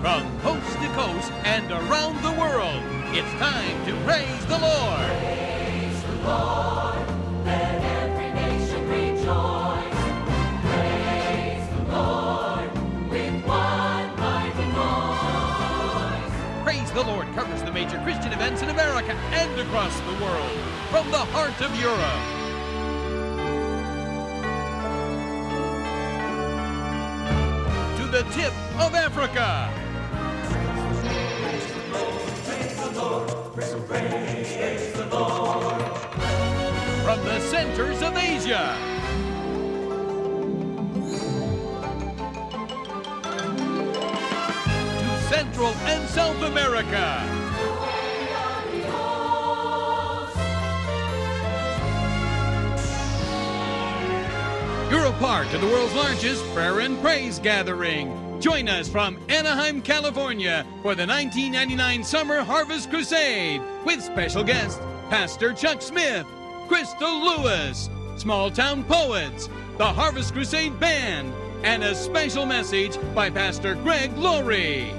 From coast to coast and around the world, it's time to praise the Lord. Praise the Lord, let every nation rejoice. Praise the Lord with one mighty voice. Praise the Lord covers the major Christian events in America and across the world. From the heart of Europe. To the tip of Africa. From the centers of Asia. To Central and South America. You're a part of the world's largest prayer and praise gathering. Join us from Anaheim, California for the 1999 Summer Harvest Crusade with special guests Pastor Chuck Smith, Crystal Lewis, Small Town Poets, the Harvest Crusade Band, and a special message by Pastor Greg Laurie.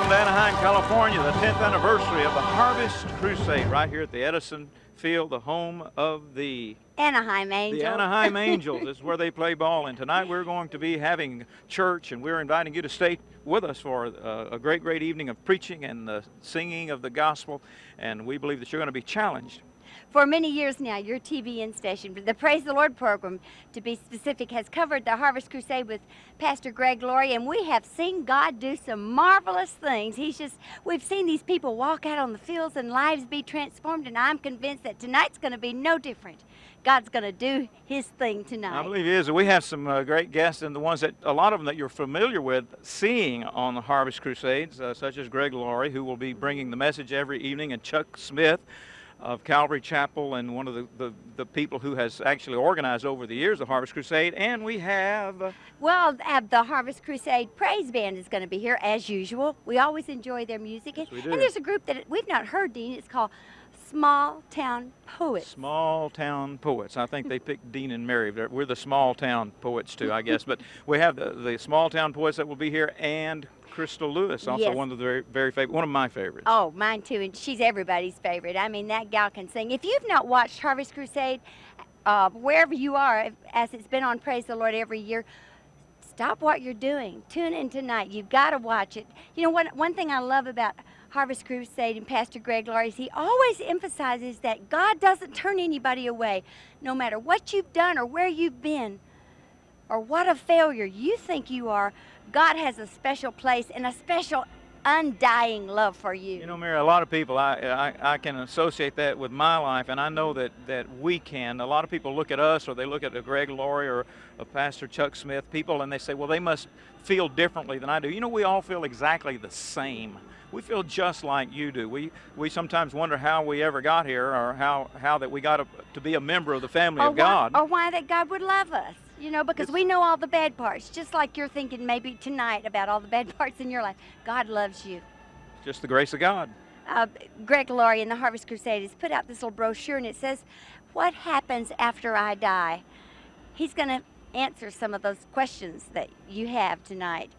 Welcome to Anaheim, California, the 10th anniversary of the Harvest Crusade, right here at the Edison Field, the home of the Anaheim Angels. the Anaheim Angels. Is where they play ball. And tonight we're going to be having church, and we're inviting you to stay with us for uh, a great, great evening of preaching and the singing of the gospel. And we believe that you're going to be challenged. For many years now, your TBN station, the Praise the Lord program, to be specific, has covered the Harvest Crusade with Pastor Greg Laurie, and we have seen God do some marvelous things. He's just, we've seen these people walk out on the fields and lives be transformed, and I'm convinced that tonight's going to be no different. God's going to do His thing tonight. I believe it is. We have some uh, great guests, and the ones that a lot of them that you're familiar with seeing on the Harvest Crusades, uh, such as Greg Laurie, who will be bringing the message every evening, and Chuck Smith of Calvary Chapel, and one of the, the, the people who has actually organized over the years the Harvest Crusade. And we have. uh, Well, uh, the Harvest Crusade Praise Band is going to be here as usual. We always enjoy their music. And, we do. and there's a group that we've not heard, Dean. It's called Small Town Poets. Small town poets. I think they picked Dean and Mary. We're the small town poets too, I guess. But we have the, the small town poets that will be here, and Crystal Lewis, also Yes. one of the very, very favorite, one of my favorites. Oh, mine too. And she's everybody's favorite. I mean, that gal can sing. If you've not watched Harvest Crusade, uh, wherever you are, as it's been on Praise the Lord every year, stop what you're doing. Tune in tonight. You've got to watch it. You know, one, one thing I love about Harvest Crusade and Pastor Greg Laurie is he always emphasizes that God doesn't turn anybody away, no matter what you've done or where you've been or what a failure you think you are. God has a special place and a special undying love for you. You know, Mary, a lot of people, I, I, I can associate that with my life, and I know that, that we can. A lot of people look at us, or they look at a Greg Laurie or a Pastor Chuck Smith, people, and they say, well, they must feel differently than I do. You know, we all feel exactly the same. We feel just like you do. We, we sometimes wonder how we ever got here, or how, how that we got to, to be a member of the family or of God. Why, or why that God would love us. You know, because It's- we know all the bad parts, just like you're thinking maybe tonight about all the bad parts in your life. God loves you. Just the grace of God. Uh, Greg Laurie in the Harvest Crusade has put out this little brochure and it says, What happens after I die? He's going to answer some of those questions that you have tonight.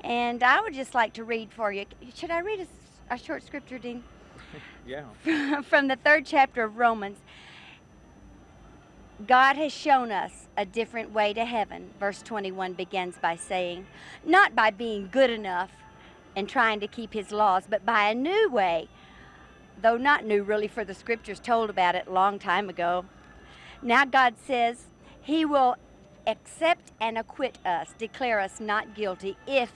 And I would just like to read for you. Should I read a short scripture, Dean? Yeah. from the third chapter of Romans. God has shown us a different way to heaven. Verse 21 begins by saying, Not by being good enough and trying to keep his laws, but by a new way, though not new really, for the scriptures told about it a long time ago. Now God says he will accept and acquit us, declare us not guilty if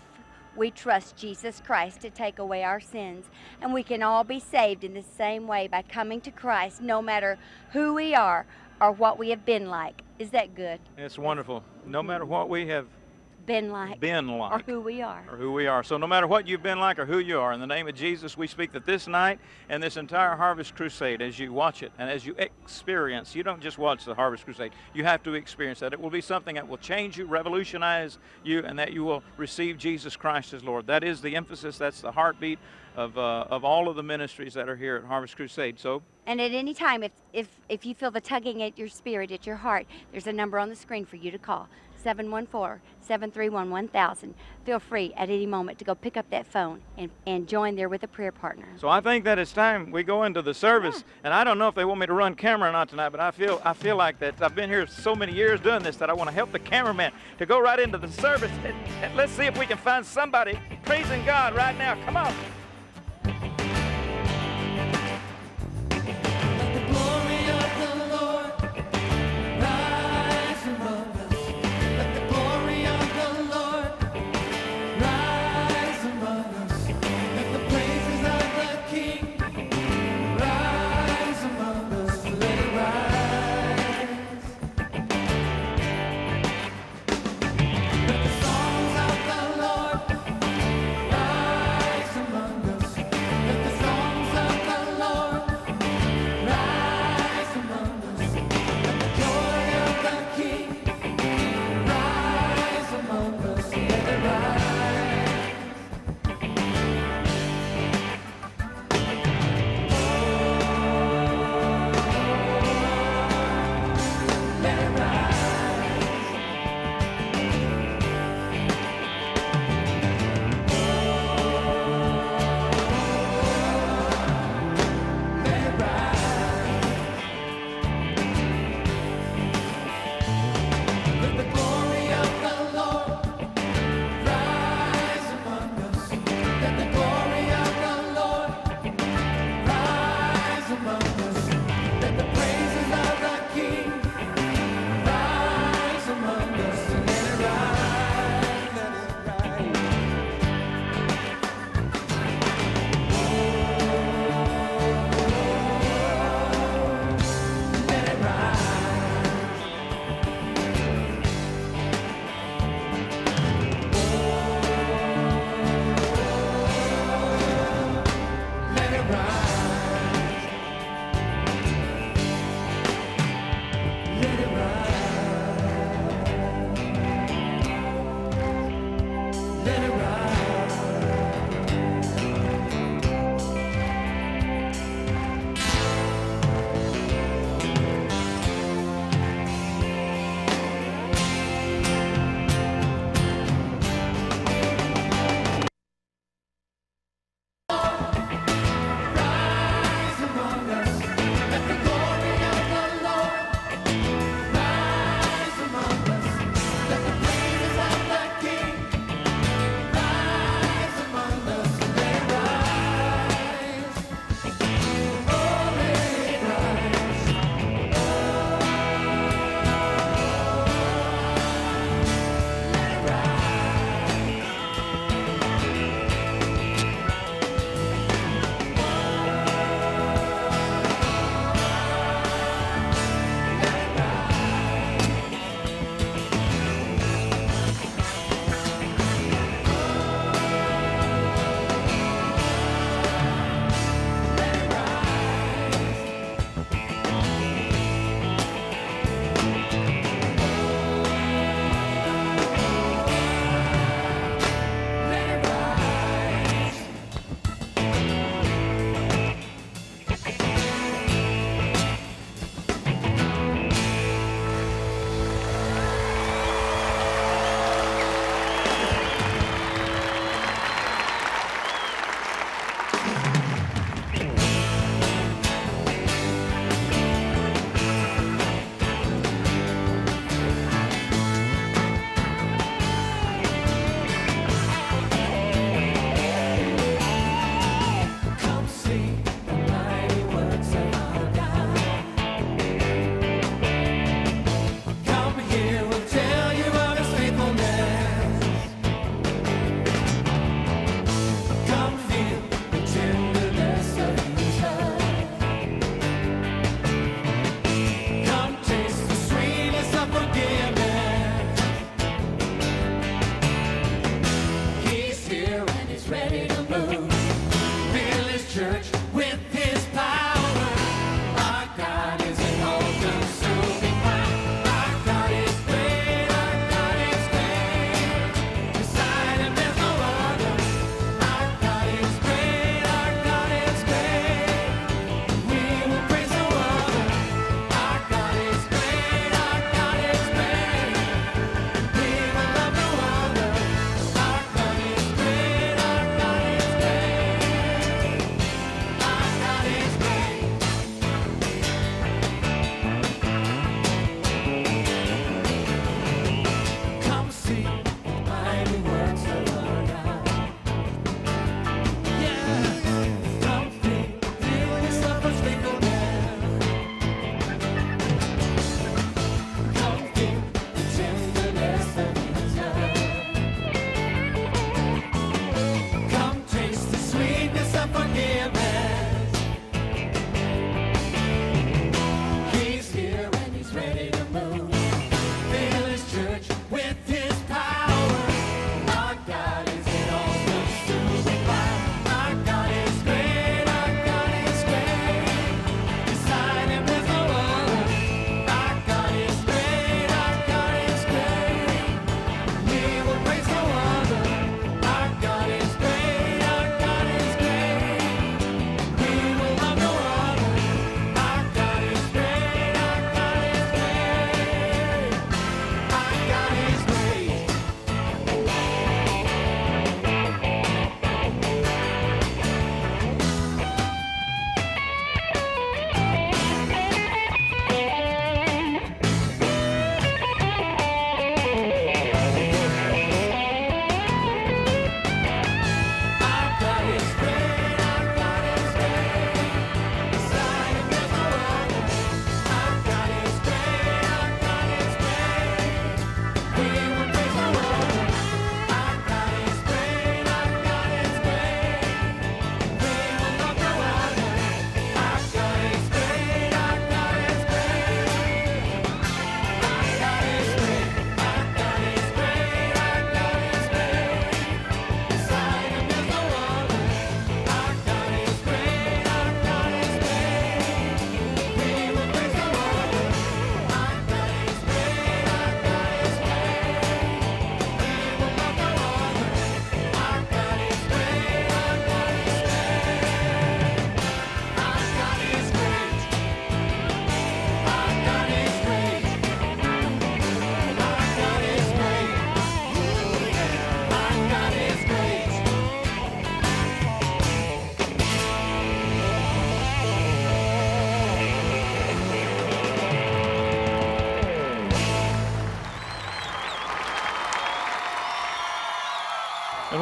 we trust Jesus Christ to take away our sins. And we can all be saved in the same way by coming to Christ, no matter who we are or what we have been like. Is that good? It's wonderful. No matter what we have been like, been or like who we are. or who we are. So no matter what you've been like or who you are, in the name of Jesus, we speak that this night and this entire Harvest Crusade, as you watch it and as you experience, you don't just watch the Harvest Crusade, you have to experience that. It will be something that will change you, revolutionize you, and that you will receive Jesus Christ as Lord. That is the emphasis, that's the heartbeat of, uh, of all of the ministries that are here at Harvest Crusade. So And at any time, if, if, if you feel the tugging at your spirit, at your heart, there's a number on the screen for you to call 714 731 1000. Feel free at any moment to go pick up that phone and, and join there with a prayer partner. So I think that it's time we go into the service, and I don't know if they want me to run camera or not tonight, but I feel I feel like that I've been here so many years doing this that I want to help the cameraman to go right into the service. And, and let's see if we can find somebody praising God right now. Come on.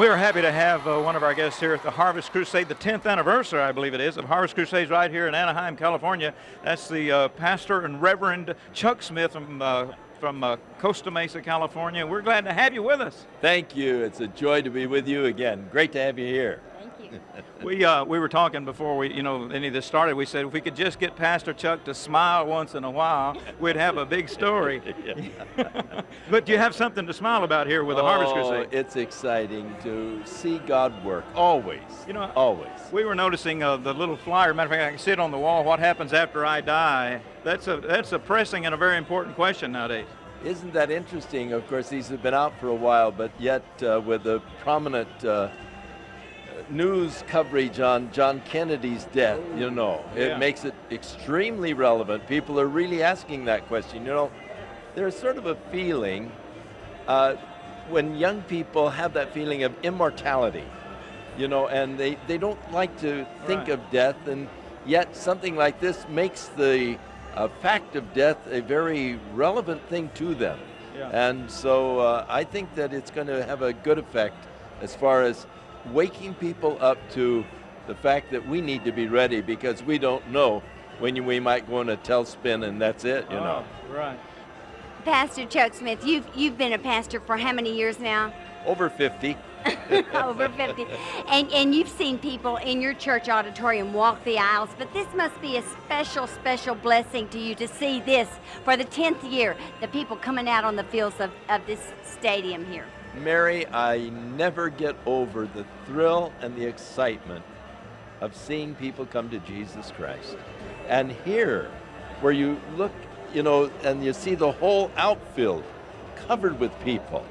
We are happy to have uh, one of our guests here at the Harvest Crusade, the 10th anniversary, I believe it is, of Harvest Crusades right here in Anaheim, California. That's the uh, pastor and Reverend Chuck Smith from, uh, from uh, Costa Mesa, California. We're glad to have you with us. Thank you. It's a joy to be with you again. Great to have you here. We, uh, we were talking before we, you know, any of this started. We said if we could just get Pastor Chuck to smile once in a while, we'd have a big story. but do you have something to smile about here with the Harvest Oh, Crusade. It's exciting to see God work. Always. You know, always. We were noticing uh, the little flyer. Matter of fact, I can see it on the wall. What happens after I die? That's a that's a pressing and a very important question nowadays. Isn't that interesting? Of course, these have been out for a while, but yet uh, with a prominent uh, news coverage on John Kennedy's death, you know, it Yeah. makes it extremely relevant. People are really asking that question. You know, there's sort of a feeling uh, when young people have that feeling of immortality, you know, and they, they don't like to think Right. of death, and yet something like this makes the uh, fact of death a very relevant thing to them. Yeah. And so uh, I think that it's going to have a good effect as far as waking people up to the fact that we need to be ready because we don't know when we might go in a tailspin and that's it, you know. Oh, right. Pastor Chuck Smith, you've you've been a pastor for how many years now? Over 50. Over 50. And and you've seen people in your church auditorium walk the aisles, but this must be a special special blessing to you to see this for the 10th year, the people coming out on the fields of, of this stadium here. Mary, I never get over the thrill and the excitement of seeing people come to Jesus Christ. And here, where you look, you know, and you see the whole outfield covered with people,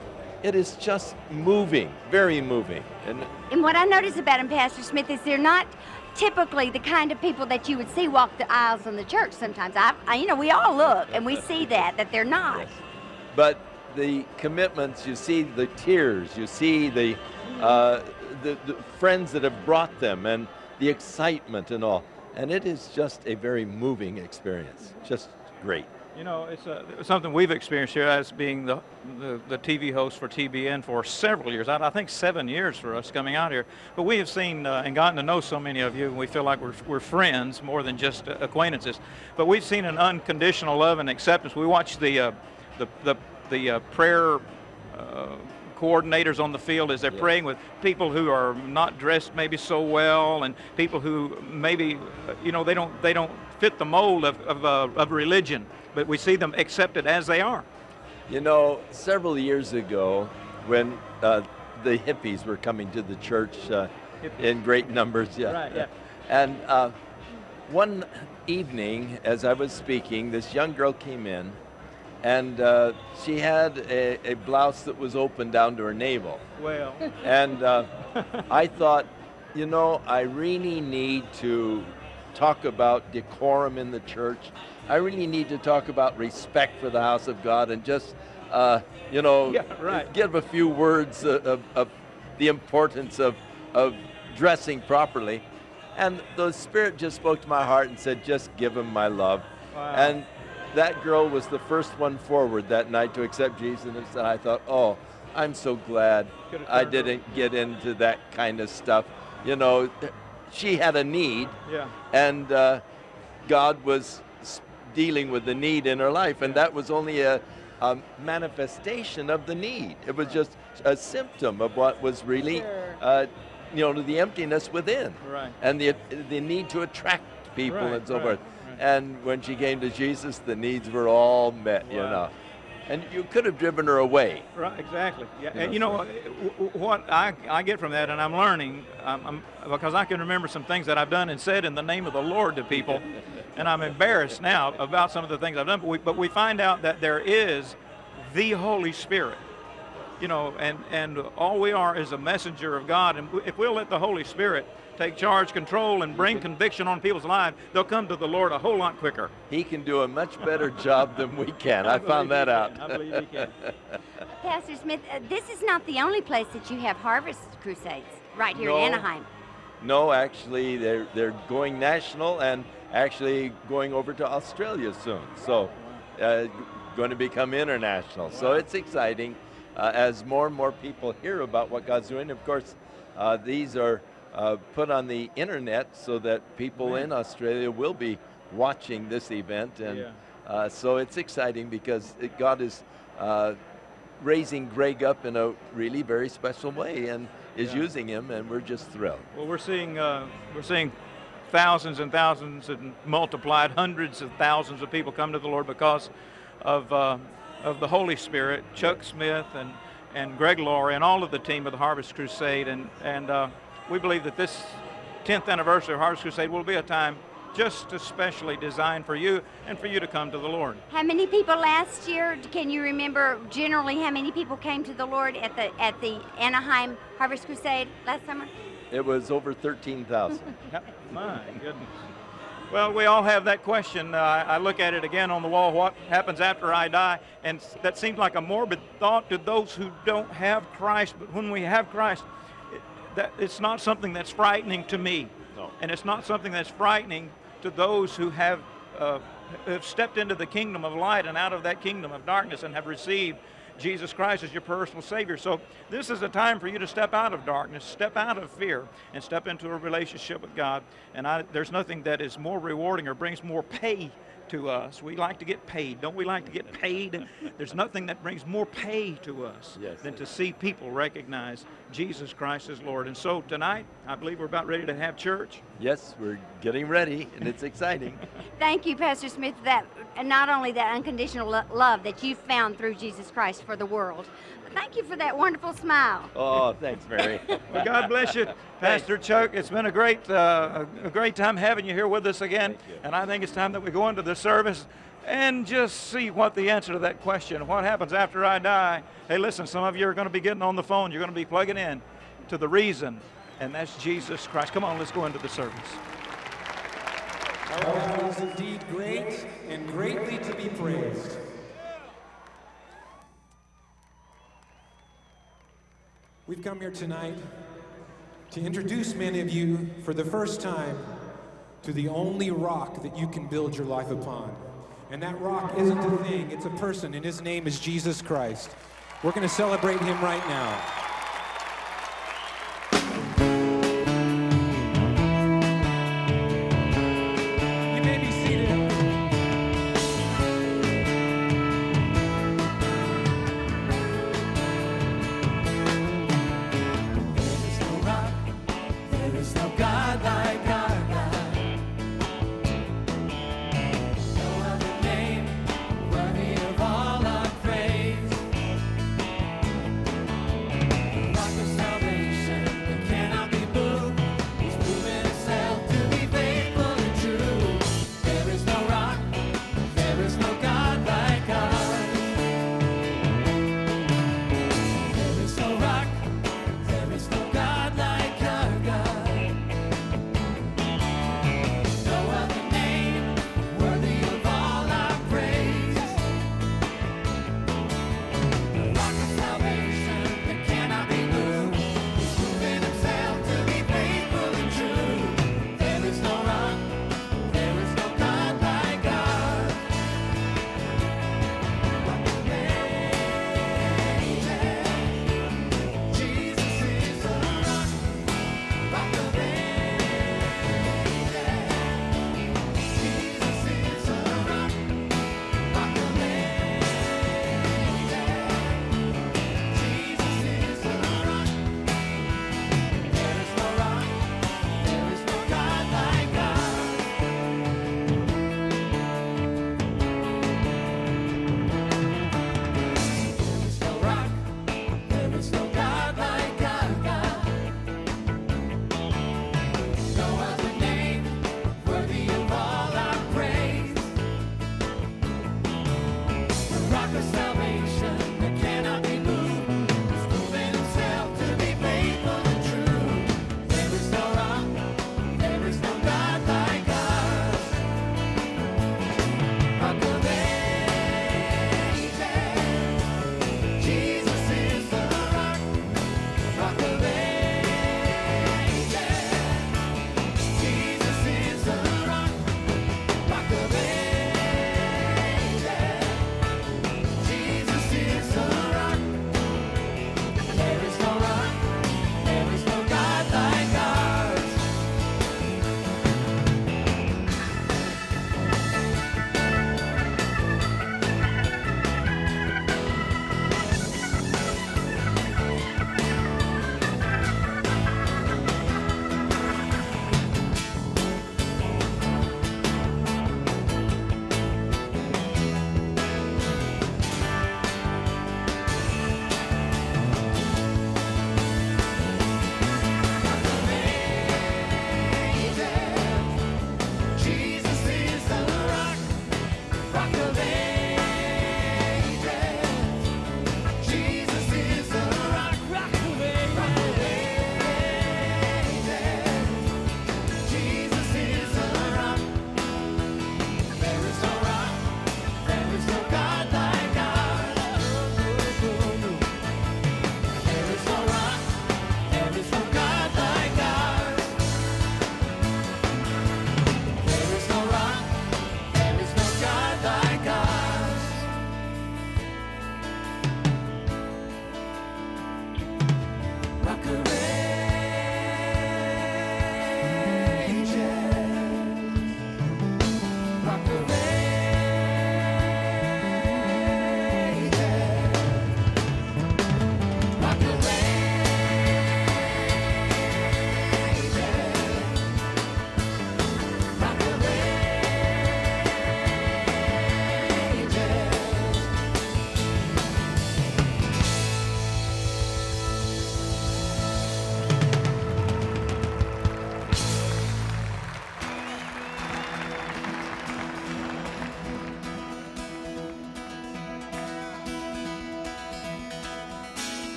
it is just moving, very moving. And And what I notice about them, Pastor Smith, is they're not typically the kind of people that you would see walk the aisles in the church sometimes. I, I you know, we all look and we see that, that they're not. but the commitments, you see the tears, you see the, uh, the, the friends that have brought them, and the excitement and all. And it is just a very moving experience. Just great. You know, it's uh, something we've experienced here as being the, the, the TV host for TBN for several years. I, I think seven years for us coming out here. But we have seen uh, and gotten to know so many of you, and we feel like we're, we're friends more than just uh, acquaintances. But we've seen an unconditional love and acceptance. We watch the, uh, the, the, the uh, prayer uh, coordinators on the field as they're Yeah. praying with people who are not dressed maybe so well and people who maybe uh, you know they don't they don't fit the mold of, of, uh, of religion but we see them accepted as they are You know, several years ago, when uh, the hippies were coming to the church uh, in great numbers, yeah. Right, yeah. And uh, one evening, as I was speaking, this young girl came in, and uh, she had a, a blouse that was open down to her navel. well And uh, I thought, you know, I really need to talk about decorum in the church. I really need to talk about respect for the house of God and just, uh, you know, Yeah, right. give a few words of, of, the importance of, of dressing properly. And the Spirit just spoke to my heart and said, just give him my love. Wow. And that girl was the first one forward that night to accept Jesus. And I thought, oh, I'm so glad I didn't get into that kind of stuff. You know, she had a need, yeah and uh, God was dealing with the need in her life, and that was only a, a manifestation of the need. It was just a symptom of what was really, Sure. uh, you know, the emptiness within, Right. and the the need to attract people Right, and so forth. right. And when she came to Jesus, the needs were all met. You know, and you could have driven her away. Right, exactly. Yeah, You and know, you know so- what I, I get from that, and I'm learning, um, I'm, because I can remember some things that I've done and said in the name of the Lord to people, and I'm embarrassed now about some of the things I've done. But we, but we find out that there is the Holy Spirit, you know, and and all we are is a messenger of God, and if we'll let the Holy Spirit take charge, control, and bring conviction on people's lives, they'll come to the Lord a whole lot quicker. He can do a much better job than we can. I, believe found that out. I believe he can. Pastor Smith, uh, this is not the only place that you have harvest crusades right here No. in Anaheim. No, actually, they're they're going national and actually going over to Australia soon. So, uh, going to become international. So it's exciting. uh, as more and more people hear about what God's doing. Of course, uh, these are uh, put on the internet so that people in Australia will be watching this event. And Yeah. uh, so it's exciting because it, God is uh, raising Greg up in a really very special way and is Yeah. using him, and we're just thrilled. Well, we're seeing uh, we're seeing thousands and thousands and multiplied hundreds of thousands of people come to the Lord because of uh, of the Holy Spirit, Chuck Smith and and Greg Laurie and all of the team of the Harvest Crusade, and and uh, we believe that this 10th anniversary of Harvest Crusade will be a time just especially designed for you and for you to come to the Lord. How many people last year? Can you remember generally how many people came to the Lord at the at the Anaheim Harvest Crusade last summer? It was over 13,000. Yep. My goodness. Well, we all have that question. Uh, I I look at it again on the wall. What happens after I die? And that seems like a morbid thought to those who don't have Christ. But when we have Christ, it, that it's not something that's frightening to me, No. and it's not something that's frightening to those who have uh, have stepped into the kingdom of light and out of that kingdom of darkness and have received Jesus Christ as your personal Savior. So this is a time for you to step out of darkness, step out of fear, and step into a relationship with God. And I, there's nothing that is more rewarding or brings more pay to us. We like to get paid. Don't we like to get paid? There's nothing that brings more pay to us Yes. than to see people recognize Jesus Christ as Lord. And so tonight, I believe we're about ready to have church. yes, we're getting ready, and it's exciting. Thank you, Pastor Smith, for that and not only that unconditional lo- love that you found through Jesus Christ for the world, but thank you for that wonderful smile. Oh, thanks, Mary. Well, God bless you, Pastor Chuck. It's been a great, uh, a a great time having you here with us again. And I think it's time that we go into the service and just see what the answer to that question, what happens after I die. Hey, listen, some of you are going to be getting on the phone. You're going to be plugging in to the reason, and that's Jesus Christ. Come on, let's go into the service. Our God is indeed great and greatly to be praised. We've come here tonight to introduce many of you for the first time to the only rock that you can build your life upon. And that rock isn't a thing, it's a person, and his name is Jesus Christ. We're going to celebrate him right now.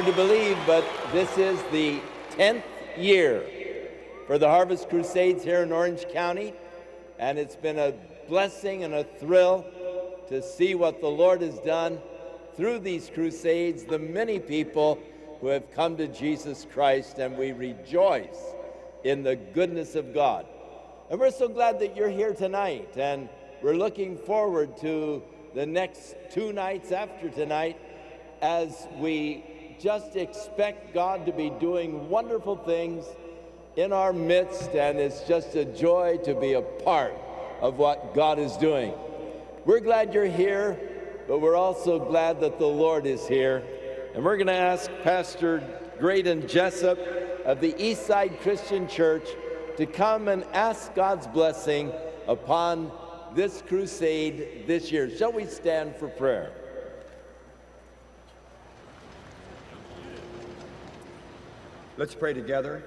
Hard to believe, but this is the 10th year for the Harvest Crusades here in Orange County, and it's been a blessing and a thrill to see what the Lord has done through these crusades, the many people who have come to Jesus Christ, and we rejoice in the goodness of God. And we're so glad that you're here tonight, and we're looking forward to the next two nights after tonight as we just expect God to be doing wonderful things in our midst, and it's just a joy to be a part of what God is doing. We're glad you're here, but we're also glad that the Lord is here. And we're going to ask Pastor Graydon Jessup of the Eastside Christian Church to come and ask God's blessing upon this crusade this year. Shall we stand for prayer? Let's pray together.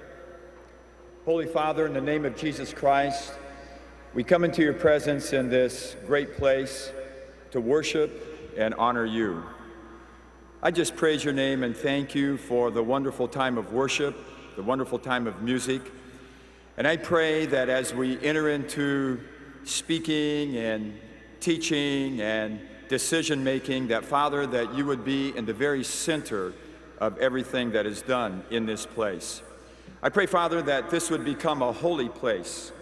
Holy Father, in the name of Jesus Christ, we come into your presence in this great place to worship and honor you. I just praise your name and thank you for the wonderful time of worship, the wonderful time of music. And I pray that as we enter into speaking and teaching and decision making, that Father, that you would be in the very center of everything that is done in this place. I pray, Father, that this would become a holy place,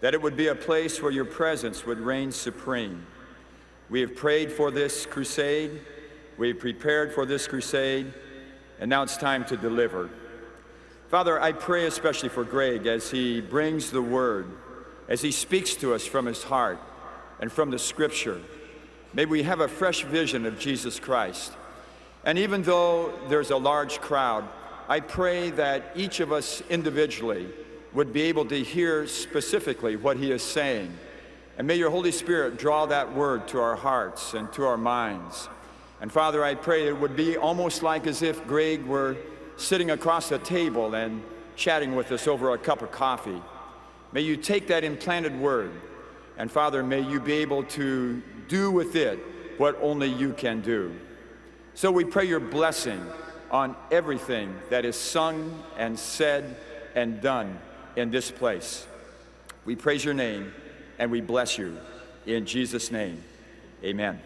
that it would be a place where your presence would reign supreme. We have prayed for this crusade, we have prepared for this crusade, and now it's time to deliver. Father, I pray especially for Greg as he brings the word, as he speaks to us from his heart and from the scripture. May we have a fresh vision of Jesus Christ. And even though there's a large crowd, I pray that each of us individually would be able to hear specifically what he is saying. And may your Holy Spirit draw that word to our hearts and to our minds. And Father, I pray it would be almost like as if Greg were sitting across the table and chatting with us over a cup of coffee. May you take that implanted word, and Father, may you be able to do with it what only you can do. So we pray your blessing on everything that is sung and said and done in this place. We praise your name and we bless you. In Jesus' name, amen.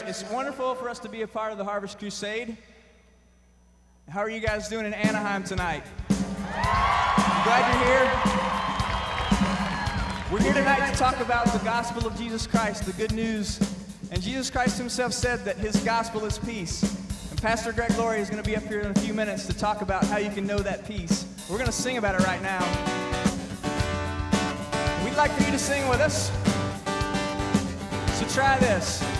it's, it's wonderful for us to be a part of the Harvest Crusade. How are you guys doing in Anaheim tonight? I'm glad you're here. We're here tonight to talk about the gospel of Jesus Christ, the good news. And Jesus Christ himself said that his gospel is peace. And Pastor Greg Laurie is going to be up here in a few minutes to talk about how you can know that peace. We're going to sing about it right now. We'd like for you to sing with us. So try this.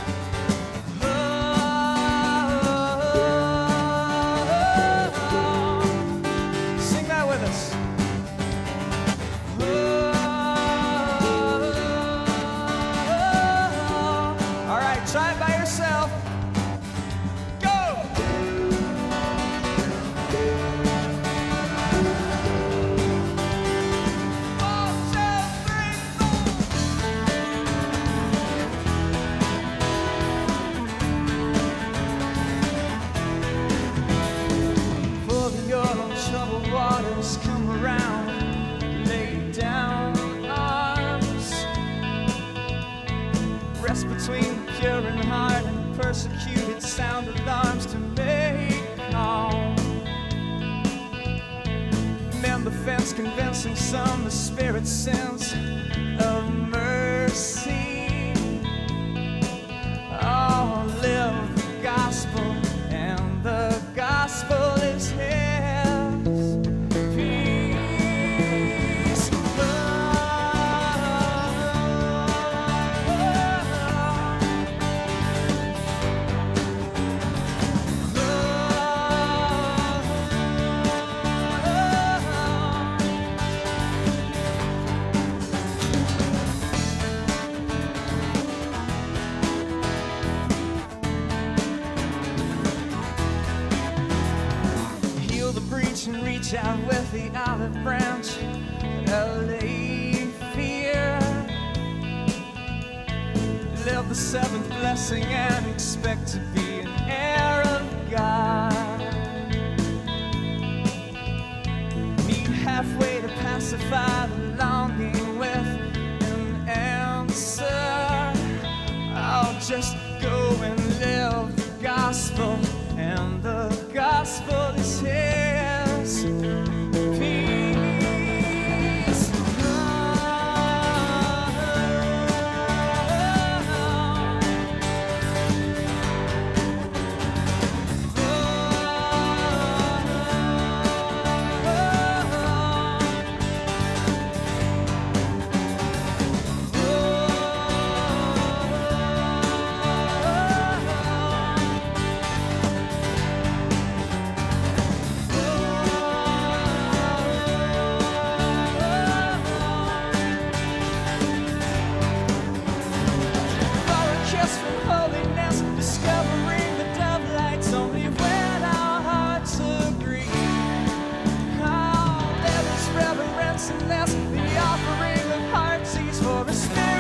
Heartsease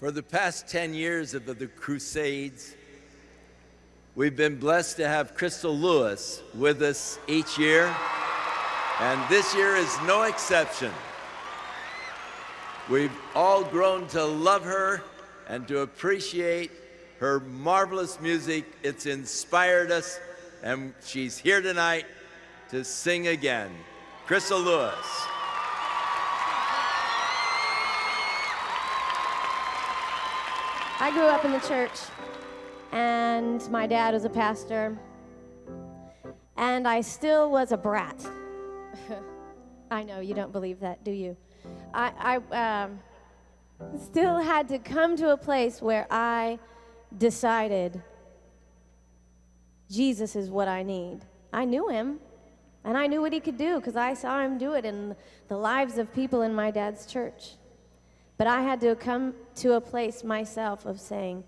For the past 10 years of the Crusades, we've been blessed to have Crystal Lewis with us each year, and this year is no exception. We've all grown to love her and to appreciate her marvelous music. It's inspired us, and she's here tonight to sing again. Crystal Lewis. I grew up in the church, and my dad was a pastor, and I still was a brat. I know you don't believe that, do you? I, I um, still had to come to a place where I decided Jesus is what I need. I knew him, and I knew what he could do because I saw him do it in the lives of people in my dad's church. But I had to come to a place myself of saying,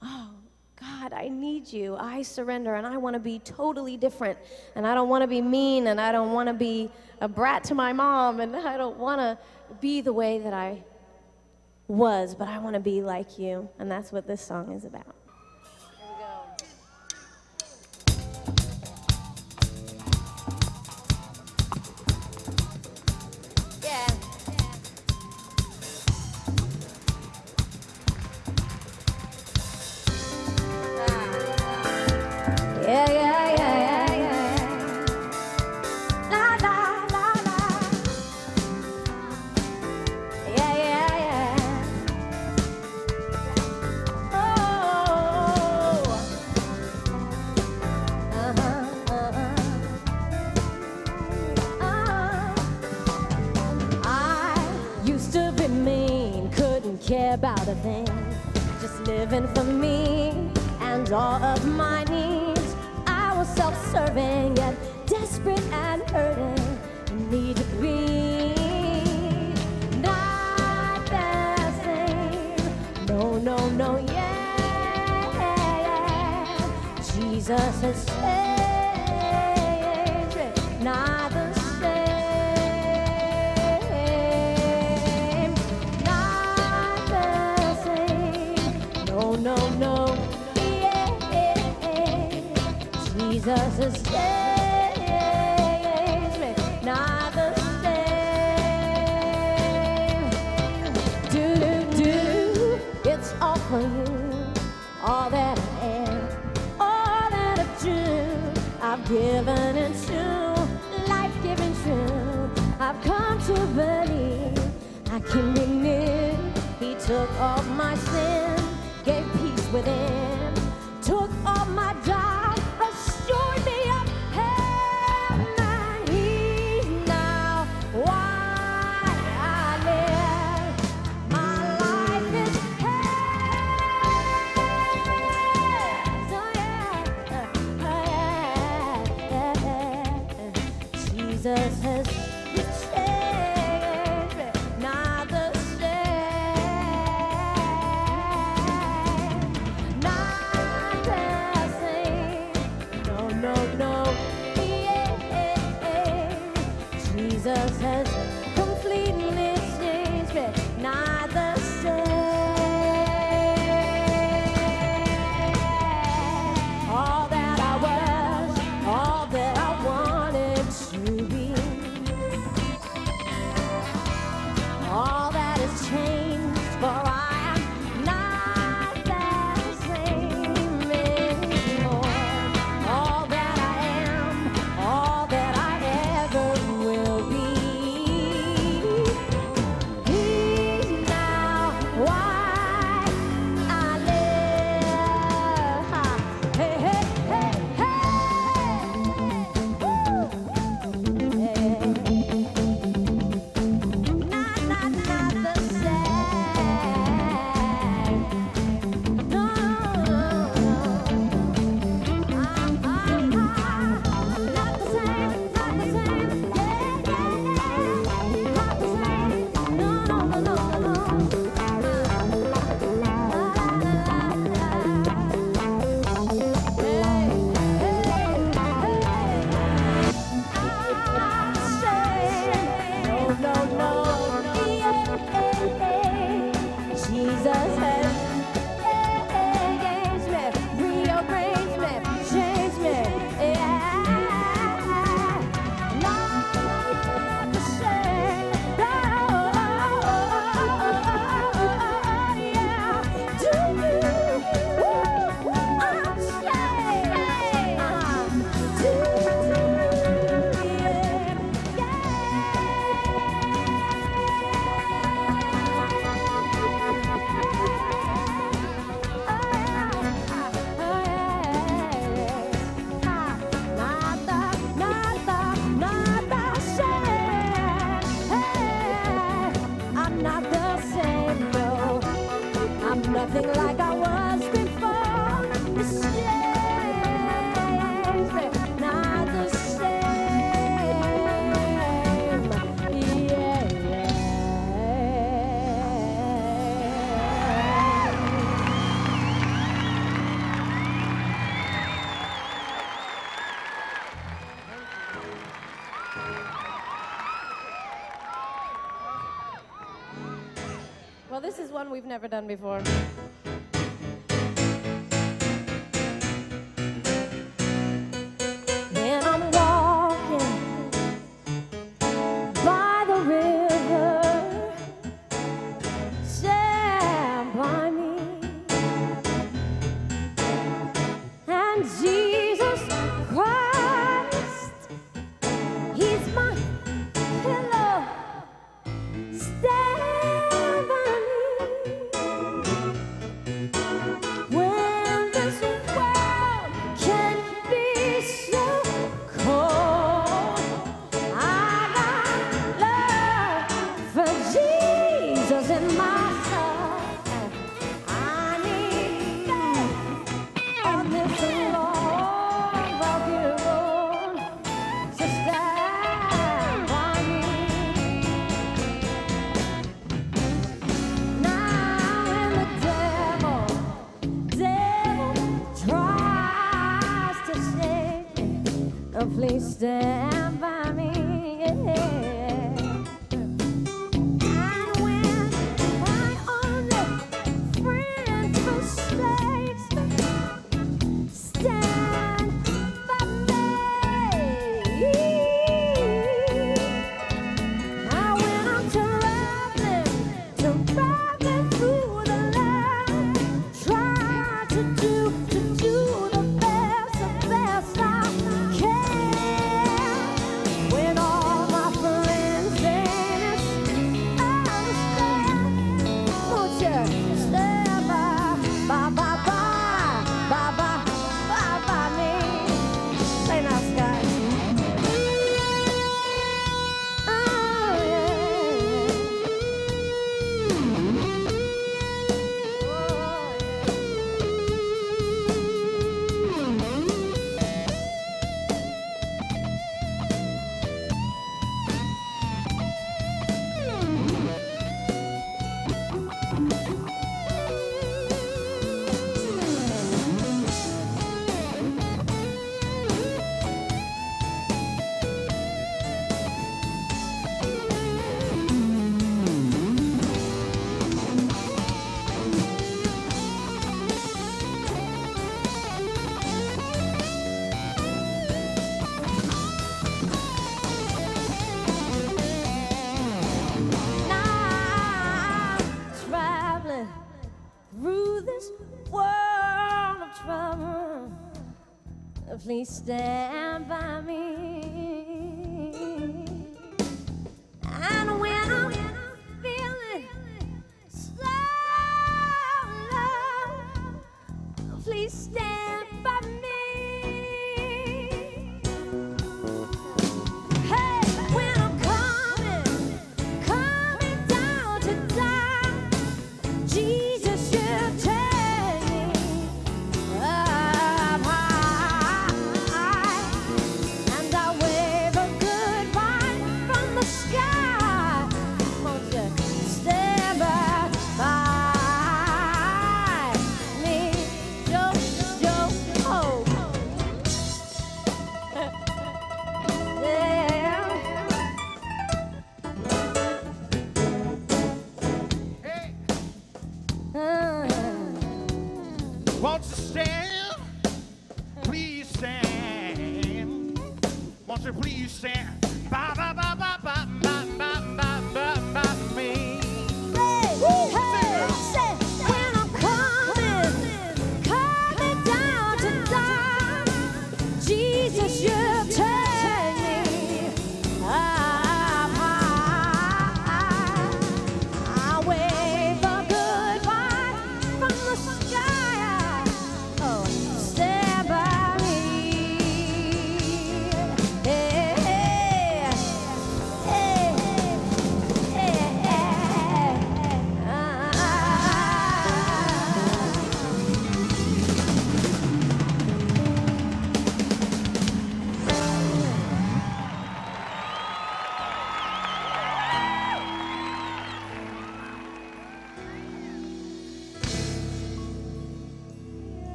Oh, God, I need you. I surrender and I want to be totally different. And I don't want to be mean and I don't want to be a brat to my mom and I don't want to be the way that I was, but I want to be like you. And that's what this song is about. One we've never done before. して。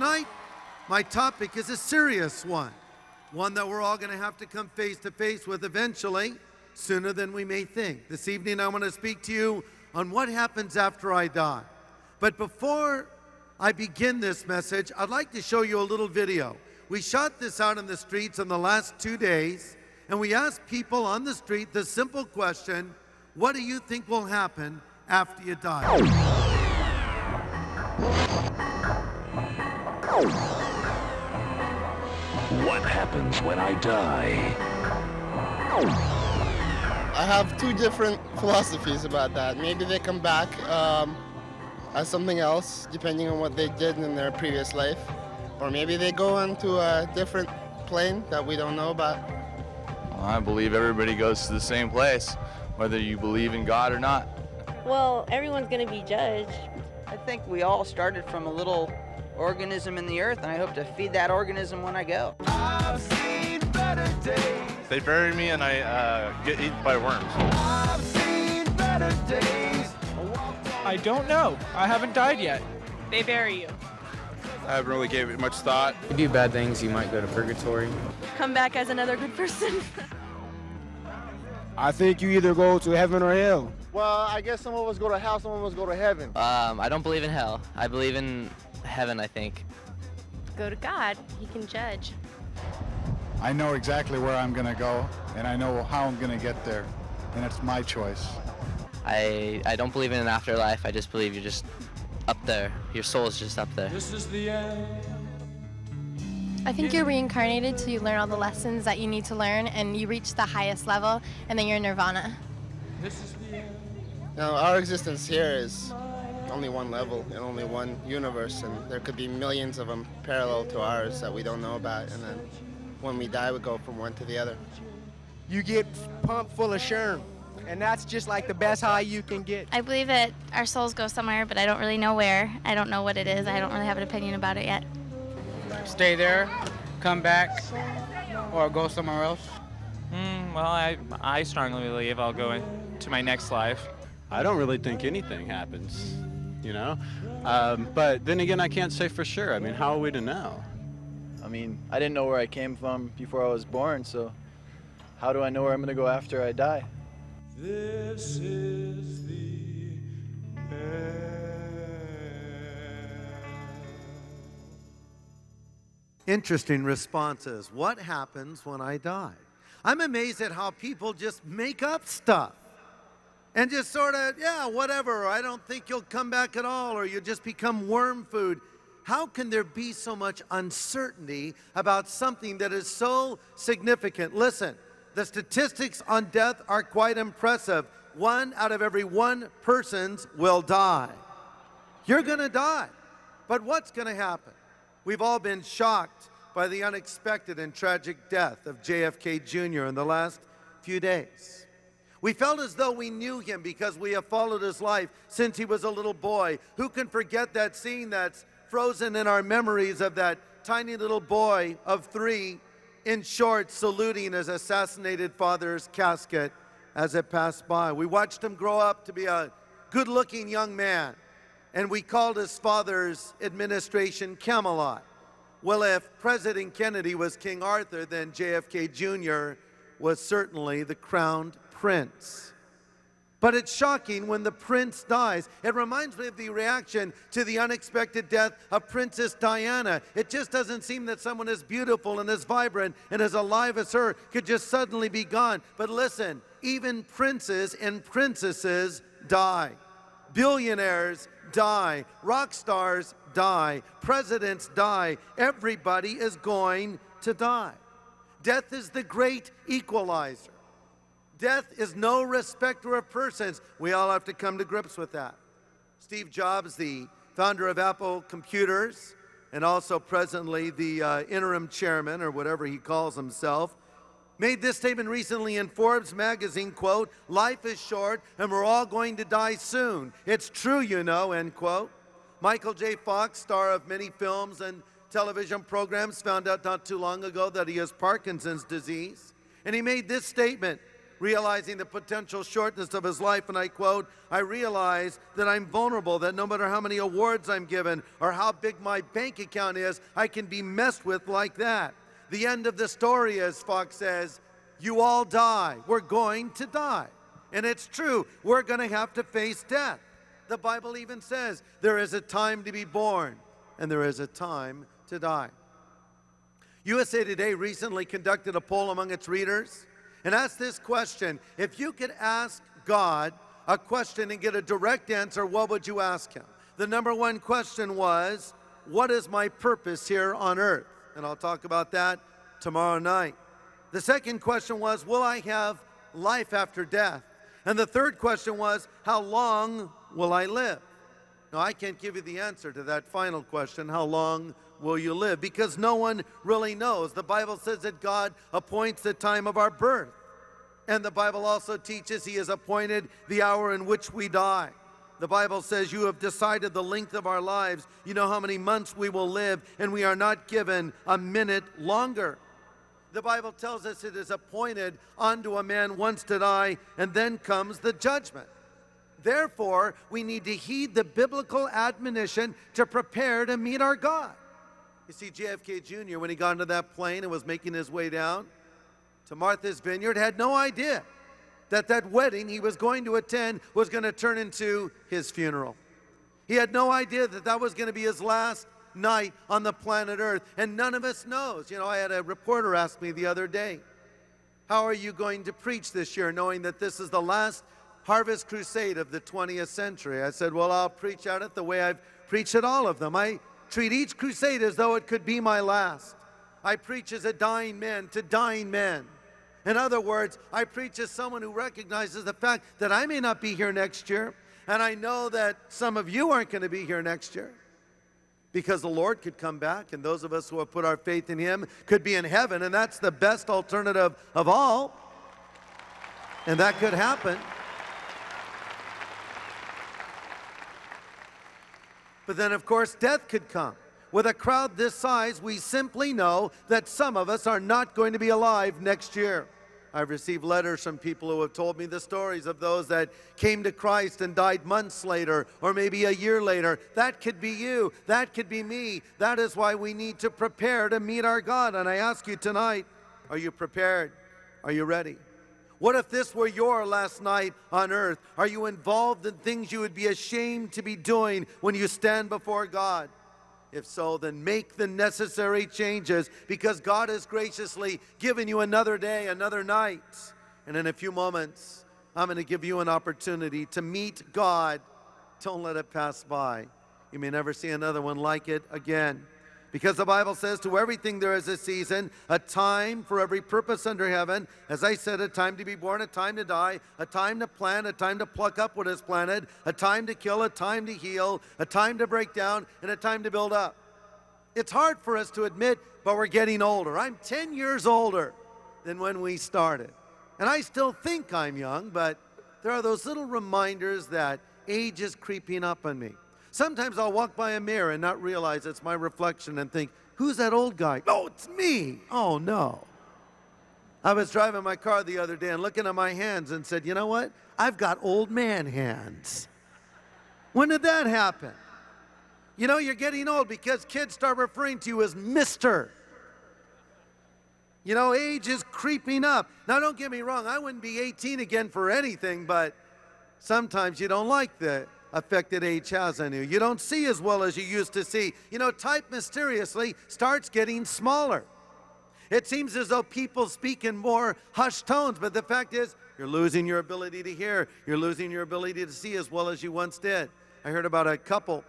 Tonight, my topic is a serious one, one that we're all going to have to come face to face with eventually, sooner than we may think. This evening, I want to speak to you on what happens after I die. But before I begin this message, I'd like to show you a little video. We shot this out in the streets in the last two days, and we asked people on the street the simple question What do you think will happen after you die? What happens when I die? I have two different philosophies about that. Maybe they come back um, as something else, depending on what they did in their previous life, or maybe they go into a different plane that we don't know about. Well, I believe everybody goes to the same place, whether you believe in God or not. Well, everyone's going to be judged. I think we all started from a little organism in the earth, and I hope to feed that organism when I go. I've seen better days. They bury me and I uh, get eaten by worms. I've seen better days. I don't know. I haven't died yet. They bury you. I haven't really gave it much thought. If You do bad things, you might go to purgatory. Come back as another good person. I think you either go to heaven or hell. Well, I guess some of us go to hell, some of us go to heaven. Um, I don't believe in hell. I believe in heaven, I think. Go to God. He can judge. I know exactly where I'm going to go, and I know how I'm going to get there, and it's my choice. I I don't believe in an afterlife. I just believe you're just up there. Your soul is just up there. This is the end. I think you're reincarnated till you learn all the lessons that you need to learn and you reach the highest level and then you're in nirvana. This is the end. Now, our existence here is only one level and only one universe, and there could be millions of them parallel to ours that we don't know about, and then when we die, we go from one to the other. You get pumped full of sherm, and that's just like the best high you can get. I believe that our souls go somewhere, but I don't really know where. I don't know what it is. I don't really have an opinion about it yet. Stay there, come back, or go somewhere else. Mm, well, I, I strongly believe I'll go into my next life. I don't really think anything happens, you know? Um, but then again, I can't say for sure. I mean, how are we to know? I mean, I didn't know where I came from before I was born, so how do I know where I'm going to go after I die? This is the Interesting responses. What happens when I die? I'm amazed at how people just make up stuff and just sort of, yeah, whatever. I don't think you'll come back at all, or you'll just become worm food. How can there be so much uncertainty about something that is so significant? Listen, the statistics on death are quite impressive. One out of every one persons will die. You're going to die. But what's going to happen? We've all been shocked by the unexpected and tragic death of JFK Jr. in the last few days. We felt as though we knew him because we have followed his life since he was a little boy. Who can forget that scene that's frozen in our memories of that tiny little boy of three in shorts saluting his assassinated father's casket as it passed by? We watched him grow up to be a good looking young man, and we called his father's administration Camelot. Well, if President Kennedy was King Arthur, then JFK Jr. was certainly the crowned prince. But it's shocking when the prince dies. It reminds me of the reaction to the unexpected death of Princess Diana. It just doesn't seem that someone as beautiful and as vibrant and as alive as her could just suddenly be gone. But listen, even princes and princesses die. Billionaires die. Rock stars die. Presidents die. Everybody is going to die. Death is the great equalizer. Death is no respecter of persons. We all have to come to grips with that. Steve Jobs, the founder of Apple Computers, and also presently the uh, interim chairman, or whatever he calls himself, made this statement recently in Forbes magazine, quote, life is short and we're all going to die soon. It's true, you know, end quote. Michael J. Fox, star of many films and television programs, found out not too long ago that he has Parkinson's disease. And he made this statement, realizing the potential shortness of his life, and I quote, I realize that I'm vulnerable, that no matter how many awards I'm given or how big my bank account is, I can be messed with like that. The end of the story is, Fox says, you all die. We're going to die. And it's true, we're going to have to face death. The Bible even says there is a time to be born and there is a time to die. USA Today recently conducted a poll among its readers and ask this question If you could ask God a question and get a direct answer, what would you ask Him? The number one question was, What is my purpose here on earth? And I'll talk about that tomorrow night. The second question was, Will I have life after death? And the third question was, How long will I live? Now, I can't give you the answer to that final question how long will you live? Because no one really knows. The Bible says that God appoints the time of our birth. And the Bible also teaches He has appointed the hour in which we die. The Bible says, You have decided the length of our lives. You know how many months we will live, and we are not given a minute longer. The Bible tells us it is appointed unto a man once to die, and then comes the judgment. Therefore, we need to heed the biblical admonition to prepare to meet our God. You see, JFK Jr., when he got into that plane and was making his way down to Martha's Vineyard, had no idea that that wedding he was going to attend was going to turn into his funeral. He had no idea that that was going to be his last night on the planet Earth, and none of us knows. You know, I had a reporter ask me the other day, How are you going to preach this year, knowing that this is the last harvest crusade of the 20th century? I said, Well, I'll preach at it the way I've preached at all of them. I treat each crusade as though it could be my last. I preach as a dying man to dying men. In other words, I preach as someone who recognizes the fact that I may not be here next year, and I know that some of you aren't going to be here next year because the Lord could come back, and those of us who have put our faith in Him could be in heaven, and that's the best alternative of all. And that could happen. But then, of course, death could come. With a crowd this size, we simply know that some of us are not going to be alive next year. I've received letters from people who have told me the stories of those that came to Christ and died months later or maybe a year later. That could be you. That could be me. That is why we need to prepare to meet our God. And I ask you tonight are you prepared? Are you ready? What if this were your last night on earth? Are you involved in things you would be ashamed to be doing when you stand before God? If so, then make the necessary changes because God has graciously given you another day, another night. And in a few moments, I'm going to give you an opportunity to meet God. Don't let it pass by. You may never see another one like it again. Because the Bible says, to everything there is a season, a time for every purpose under heaven. As I said, a time to be born, a time to die, a time to plant, a time to pluck up what is planted, a time to kill, a time to heal, a time to break down, and a time to build up. It's hard for us to admit, but we're getting older. I'm 10 years older than when we started. And I still think I'm young, but there are those little reminders that age is creeping up on me. Sometimes I'll walk by a mirror and not realize it's my reflection and think, who's that old guy? Oh, it's me. Oh, no. I was driving my car the other day and looking at my hands and said, you know what? I've got old man hands. When did that happen? You know, you're getting old because kids start referring to you as Mr. You know, age is creeping up. Now, don't get me wrong, I wouldn't be 18 again for anything, but sometimes you don't like the effect that age has on you. You don't see as well as you used to see. You know, type mysteriously starts getting smaller. It seems as though people speak in more hushed tones, but the fact is, you're losing your ability to hear. You're losing your ability to see as well as you once did. I heard about a couple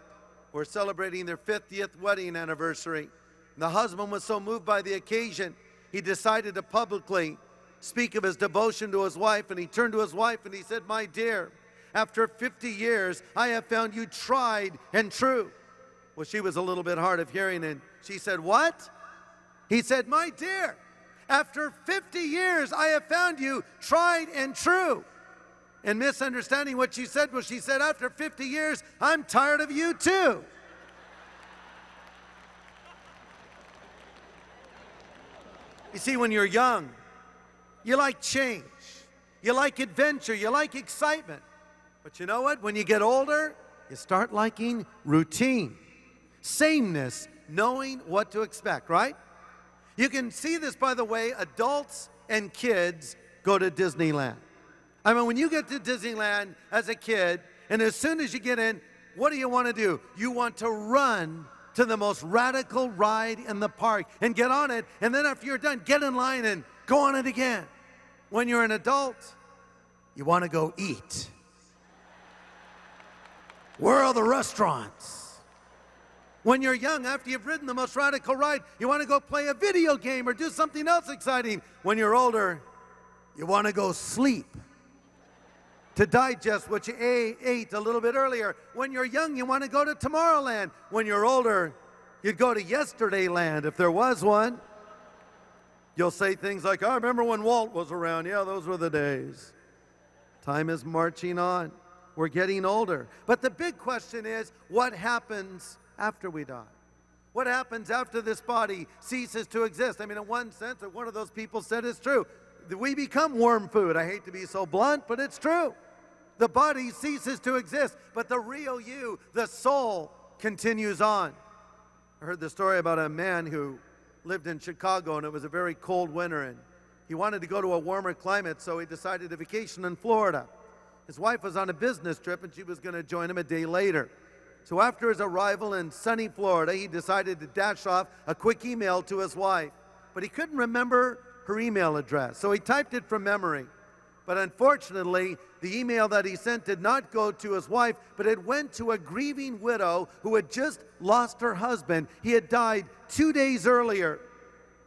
who were celebrating their 50th wedding anniversary. The husband was so moved by the occasion, he decided to publicly speak of his devotion to his wife, and he turned to his wife and he said, My dear, after 50 years, I have found you tried and true. Well, she was a little bit hard of hearing, and she said, What? He said, My dear, after 50 years, I have found you tried and true. And misunderstanding what she said was, she said, After 50 years, I'm tired of you too. You see, when you're young, you like change, you like adventure, you like excitement. But you know what? When you get older, you start liking routine, sameness, knowing what to expect, right? You can see this by the way adults and kids go to Disneyland. I mean, when you get to Disneyland as a kid, and as soon as you get in, what do you want to do? You want to run to the most radical ride in the park and get on it. And then after you're done, get in line and go on it again. When you're an adult, you want to go eat. Where are the restaurants? When you're young, after you've ridden the most radical ride, you want to go play a video game or do something else exciting. When you're older, you want to go sleep to digest what you ate a little bit earlier. When you're young, you want to go to Tomorrowland. When you're older, you'd go to Yesterdayland if there was one. You'll say things like, I remember when Walt was around. Yeah, those were the days. Time is marching on. We're getting older. But the big question is what happens after we die? What happens after this body ceases to exist? I mean, in one sense, one of those people said it's true. We become worm food. I hate to be so blunt, but it's true. The body ceases to exist, but the real you, the soul, continues on. I heard the story about a man who lived in Chicago and it was a very cold winter and he wanted to go to a warmer climate, so he decided to vacation in Florida. His wife was on a business trip and she was going to join him a day later. So after his arrival in sunny Florida, he decided to dash off a quick email to his wife. But he couldn't remember her email address, so he typed it from memory. But unfortunately, the email that he sent did not go to his wife, but it went to a grieving widow who had just lost her husband. He had died two days earlier.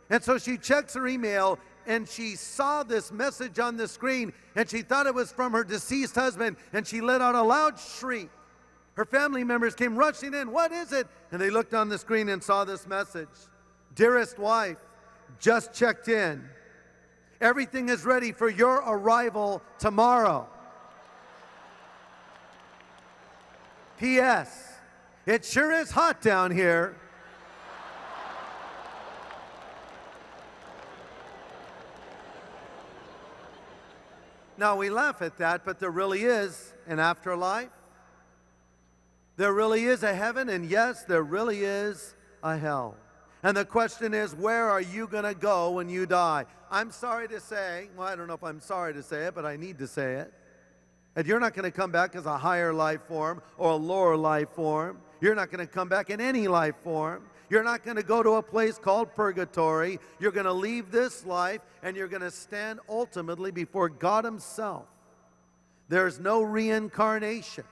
And so she checks her email and she saw this message on the screen and she thought it was from her deceased husband and she let out a loud shriek. Her family members came rushing in. What is it? And they looked on the screen and saw this message Dearest wife, just checked in. Everything is ready for your arrival tomorrow. P.S. It sure is hot down here. Now, we laugh at that, but there really is an afterlife. There really is a heaven, and yes, there really is a hell. And the question is, where are you going to go when you die? I'm sorry to say, well, I don't know if I'm sorry to say it, but I need to say it. And you're not going to come back as a higher life form or a lower life form. You're not going to come back in any life form. You're not going to go to a place called purgatory. You're going to leave this life and you're going to stand ultimately before God Himself. There's no reincarnation.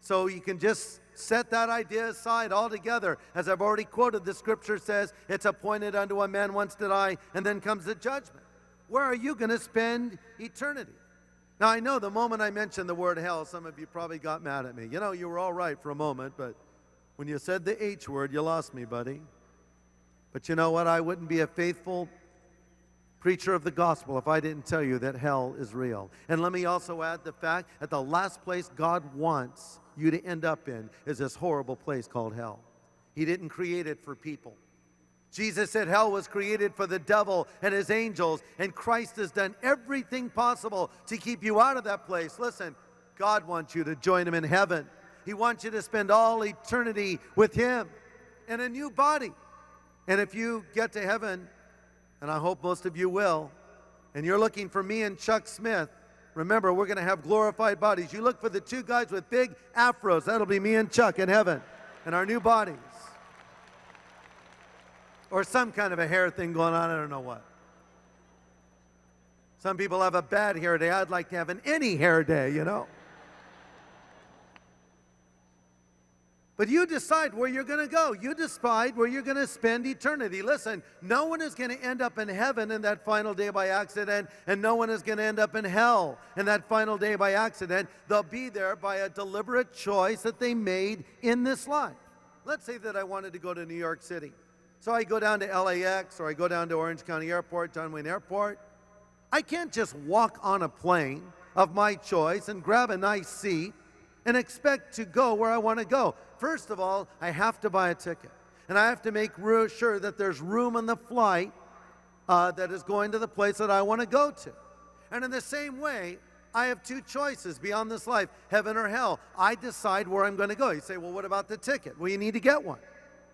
So you can just set that idea aside altogether. As I've already quoted, the scripture says, It's appointed unto a man once to die, and then comes the judgment. Where are you going to spend eternity? Now, I know the moment I mentioned the word hell, some of you probably got mad at me. You know, you were all right for a moment, but when you said the H word, you lost me, buddy. But you know what? I wouldn't be a faithful preacher of the gospel if I didn't tell you that hell is real. And let me also add the fact that the last place God wants you to end up in is this horrible place called hell. He didn't create it for people. Jesus said hell was created for the devil and his angels, and Christ has done everything possible to keep you out of that place. Listen, God wants you to join him in heaven. He wants you to spend all eternity with him in a new body. And if you get to heaven, and I hope most of you will, and you're looking for me and Chuck Smith, remember, we're going to have glorified bodies. You look for the two guys with big afros. That'll be me and Chuck in heaven in our new bodies or some kind of a hair thing going on. I don't know what. Some people have a bad hair day. I'd like to have an any hair day, you know. But you decide where you're going to go. You decide where you're going to spend eternity. Listen, no one is going to end up in heaven in that final day by accident, and no one is going to end up in hell in that final day by accident. They'll be there by a deliberate choice that they made in this life. Let's say that I wanted to go to New York City. So I go down to LAX or I go down to Orange County Airport, John Wayne Airport. I can't just walk on a plane of my choice and grab a nice seat and expect to go where I want to go. First of all, I have to buy a ticket. And I have to make sure that there's room on the flight uh, that is going to the place that I want to go to. And in the same way, I have two choices beyond this life heaven or hell. I decide where I'm going to go. You say, well, what about the ticket? Well, you need to get one.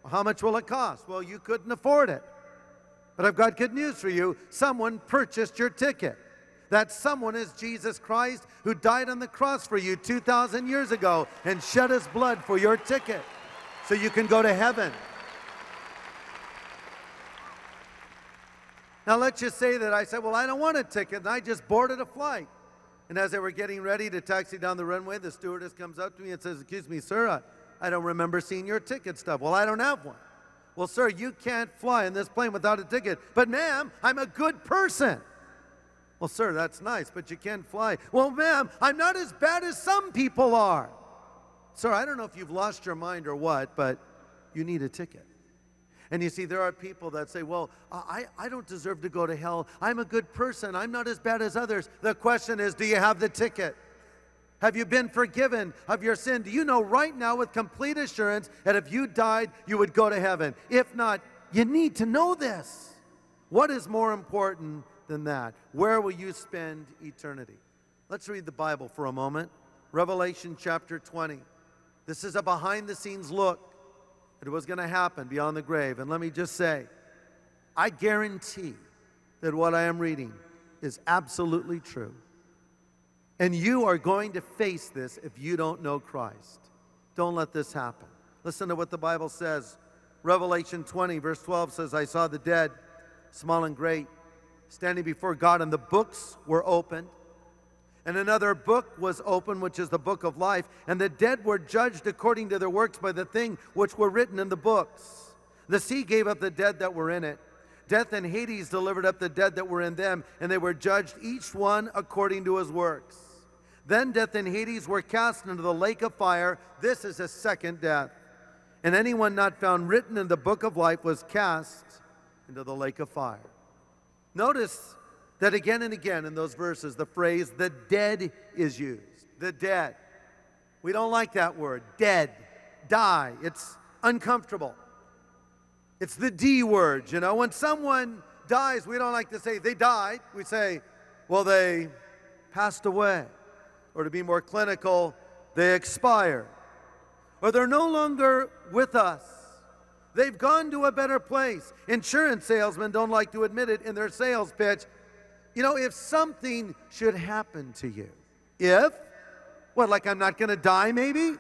Well, how much will it cost? Well, you couldn't afford it. But I've got good news for you. Someone purchased your ticket. That someone is Jesus Christ who died on the cross for you 2,000 years ago and shed his blood for your ticket so you can go to heaven. Now, let's just say that I said, Well, I don't want a ticket, and I just boarded a flight. And as they were getting ready to taxi down the runway, the stewardess comes up to me and says, Excuse me, sir, I, I don't remember seeing your ticket stub. Well, I don't have one. Well, sir, you can't fly in this plane without a ticket. But, ma'am, I'm a good person. Well, sir, that's nice, but you can't fly. Well, ma'am, I'm not as bad as some people are. Sir, I don't know if you've lost your mind or what, but you need a ticket. And you see, there are people that say, Well, I, I don't deserve to go to hell. I'm a good person. I'm not as bad as others. The question is, do you have the ticket? Have you been forgiven of your sin? Do you know right now with complete assurance that if you died, you would go to heaven? If not, you need to know this. What is more important than that? Where will you spend eternity? Let's read the Bible for a moment. Revelation chapter 20. This is a behind the scenes look at what's going to happen beyond the grave. And let me just say, I guarantee that what I am reading is absolutely true. And you are going to face this if you don't know Christ. Don't let this happen. Listen to what the Bible says. Revelation 20, verse 12 says, I saw the dead, small and great, standing before God, and the books were opened. And another book was opened, which is the book of life. And the dead were judged according to their works by the thing which were written in the books. The sea gave up the dead that were in it. Death and Hades delivered up the dead that were in them, and they were judged each one according to his works. Then death and Hades were cast into the lake of fire. This is a second death. And anyone not found written in the book of life was cast into the lake of fire. Notice that again and again in those verses, the phrase the dead is used. The dead. We don't like that word, dead, die. It's uncomfortable. It's the D word, you know. When someone dies, we don't like to say they died. We say, well, they passed away or to be more clinical, they expire, or they're no longer with us. They've gone to a better place. Insurance salesmen don't like to admit it in their sales pitch. You know, if something should happen to you, if, what, like I'm not going to die maybe?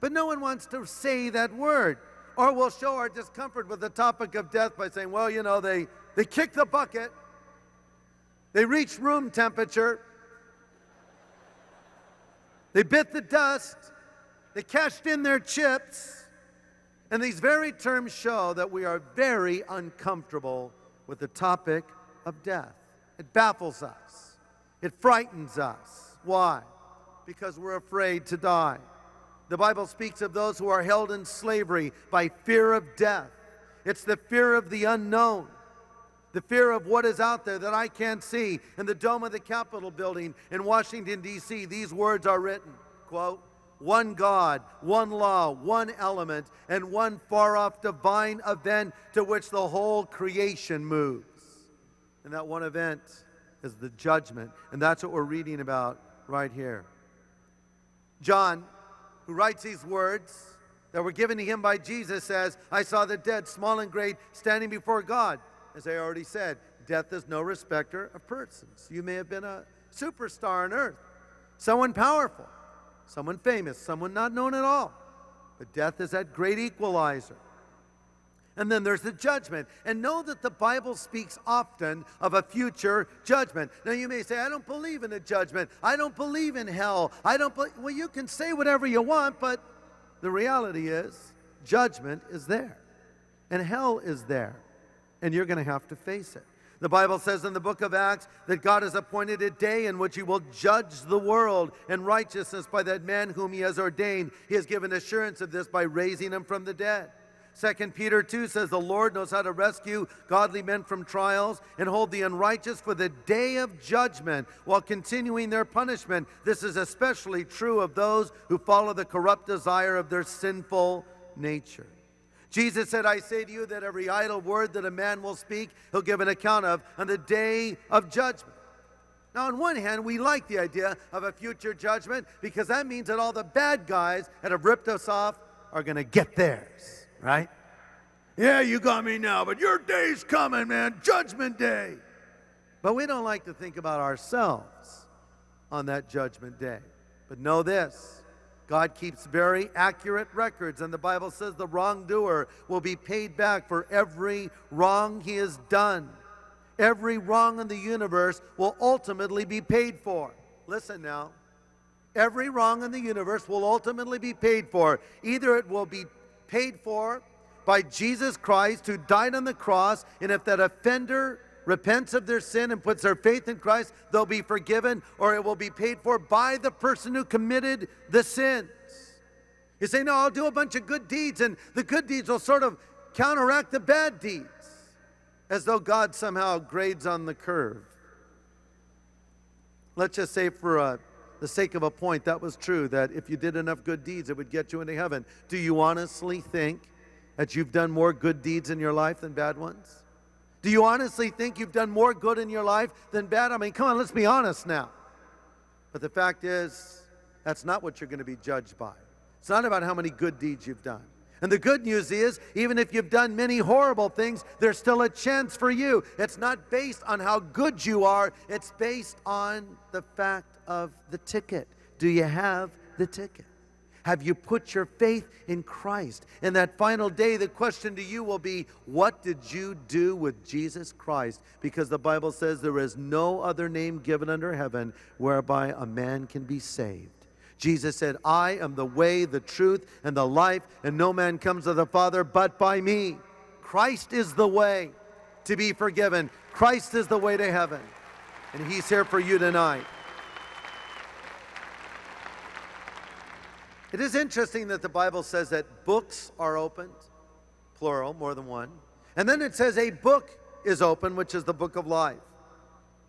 But no one wants to say that word. Or we'll show our discomfort with the topic of death by saying, well, you know, they, they kicked the bucket, they reached room temperature, they bit the dust. They cashed in their chips. And these very terms show that we are very uncomfortable with the topic of death. It baffles us. It frightens us. Why? Because we're afraid to die. The Bible speaks of those who are held in slavery by fear of death. It's the fear of the unknown the fear of what is out there that I can't see. In the dome of the Capitol building in Washington, D.C., these words are written quote, one God, one law, one element, and one far off divine event to which the whole creation moves. And that one event is the judgment. And that's what we're reading about right here. John, who writes these words that were given to him by Jesus, says, I saw the dead, small and great, standing before God. As I already said, death is no respecter of persons. You may have been a superstar on earth, someone powerful, someone famous, someone not known at all. But death is that great equalizer. And then there's the judgment. And know that the Bible speaks often of a future judgment. Now you may say, I don't believe in a judgment. I don't believe in hell. I don't believe. Well, you can say whatever you want, but the reality is judgment is there. And hell is there and you're going to have to face it. The Bible says in the book of Acts that God has appointed a day in which he will judge the world in righteousness by that man whom he has ordained. He has given assurance of this by raising him from the dead. 2 Peter 2 says, The Lord knows how to rescue godly men from trials and hold the unrighteous for the day of judgment while continuing their punishment. This is especially true of those who follow the corrupt desire of their sinful nature. Jesus said, I say to you that every idle word that a man will speak, he'll give an account of on the day of judgment. Now, on one hand, we like the idea of a future judgment because that means that all the bad guys that have ripped us off are going to get theirs, right? Yeah, you got me now, but your day's coming, man. Judgment day. But we don't like to think about ourselves on that judgment day. But know this God keeps very accurate records, and the Bible says the wrongdoer will be paid back for every wrong he has done. Every wrong in the universe will ultimately be paid for. Listen now. Every wrong in the universe will ultimately be paid for. Either it will be paid for by Jesus Christ who died on the cross, and if that offender repents of their sin and puts their faith in Christ, they'll be forgiven, or it will be paid for by the person who committed the sins. You say, No, I'll do a bunch of good deeds, and the good deeds will sort of counteract the bad deeds, as though God somehow grades on the curve. Let's just say, for uh, the sake of a point, that was true, that if you did enough good deeds, it would get you into heaven. Do you honestly think that you've done more good deeds in your life than bad ones? Do you honestly think you've done more good in your life than bad? I mean, come on, let's be honest now. But the fact is, that's not what you're going to be judged by. It's not about how many good deeds you've done. And the good news is, even if you've done many horrible things, there's still a chance for you. It's not based on how good you are, it's based on the fact of the ticket. Do you have the ticket? Have you put your faith in Christ? In that final day, the question to you will be, What did you do with Jesus Christ? Because the Bible says there is no other name given under heaven whereby a man can be saved. Jesus said, I am the way, the truth, and the life, and no man comes to the Father but by me. Christ is the way to be forgiven. Christ is the way to heaven. And He's here for you tonight. It is interesting that the Bible says that books are opened, plural, more than one. And then it says a book is open, which is the book of life.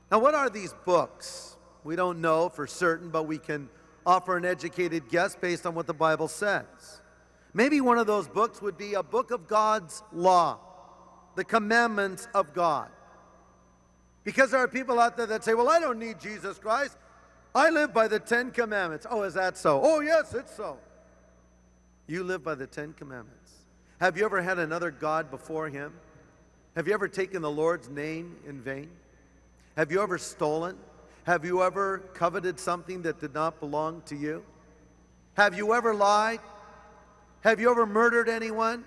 Now, what are these books? We don't know for certain, but we can offer an educated guess based on what the Bible says. Maybe one of those books would be a book of God's law, the commandments of God. Because there are people out there that say, Well, I don't need Jesus Christ. I live by the Ten Commandments. Oh, is that so? Oh, yes, it's so. You live by the Ten Commandments. Have you ever had another God before Him? Have you ever taken the Lord's name in vain? Have you ever stolen? Have you ever coveted something that did not belong to you? Have you ever lied? Have you ever murdered anyone?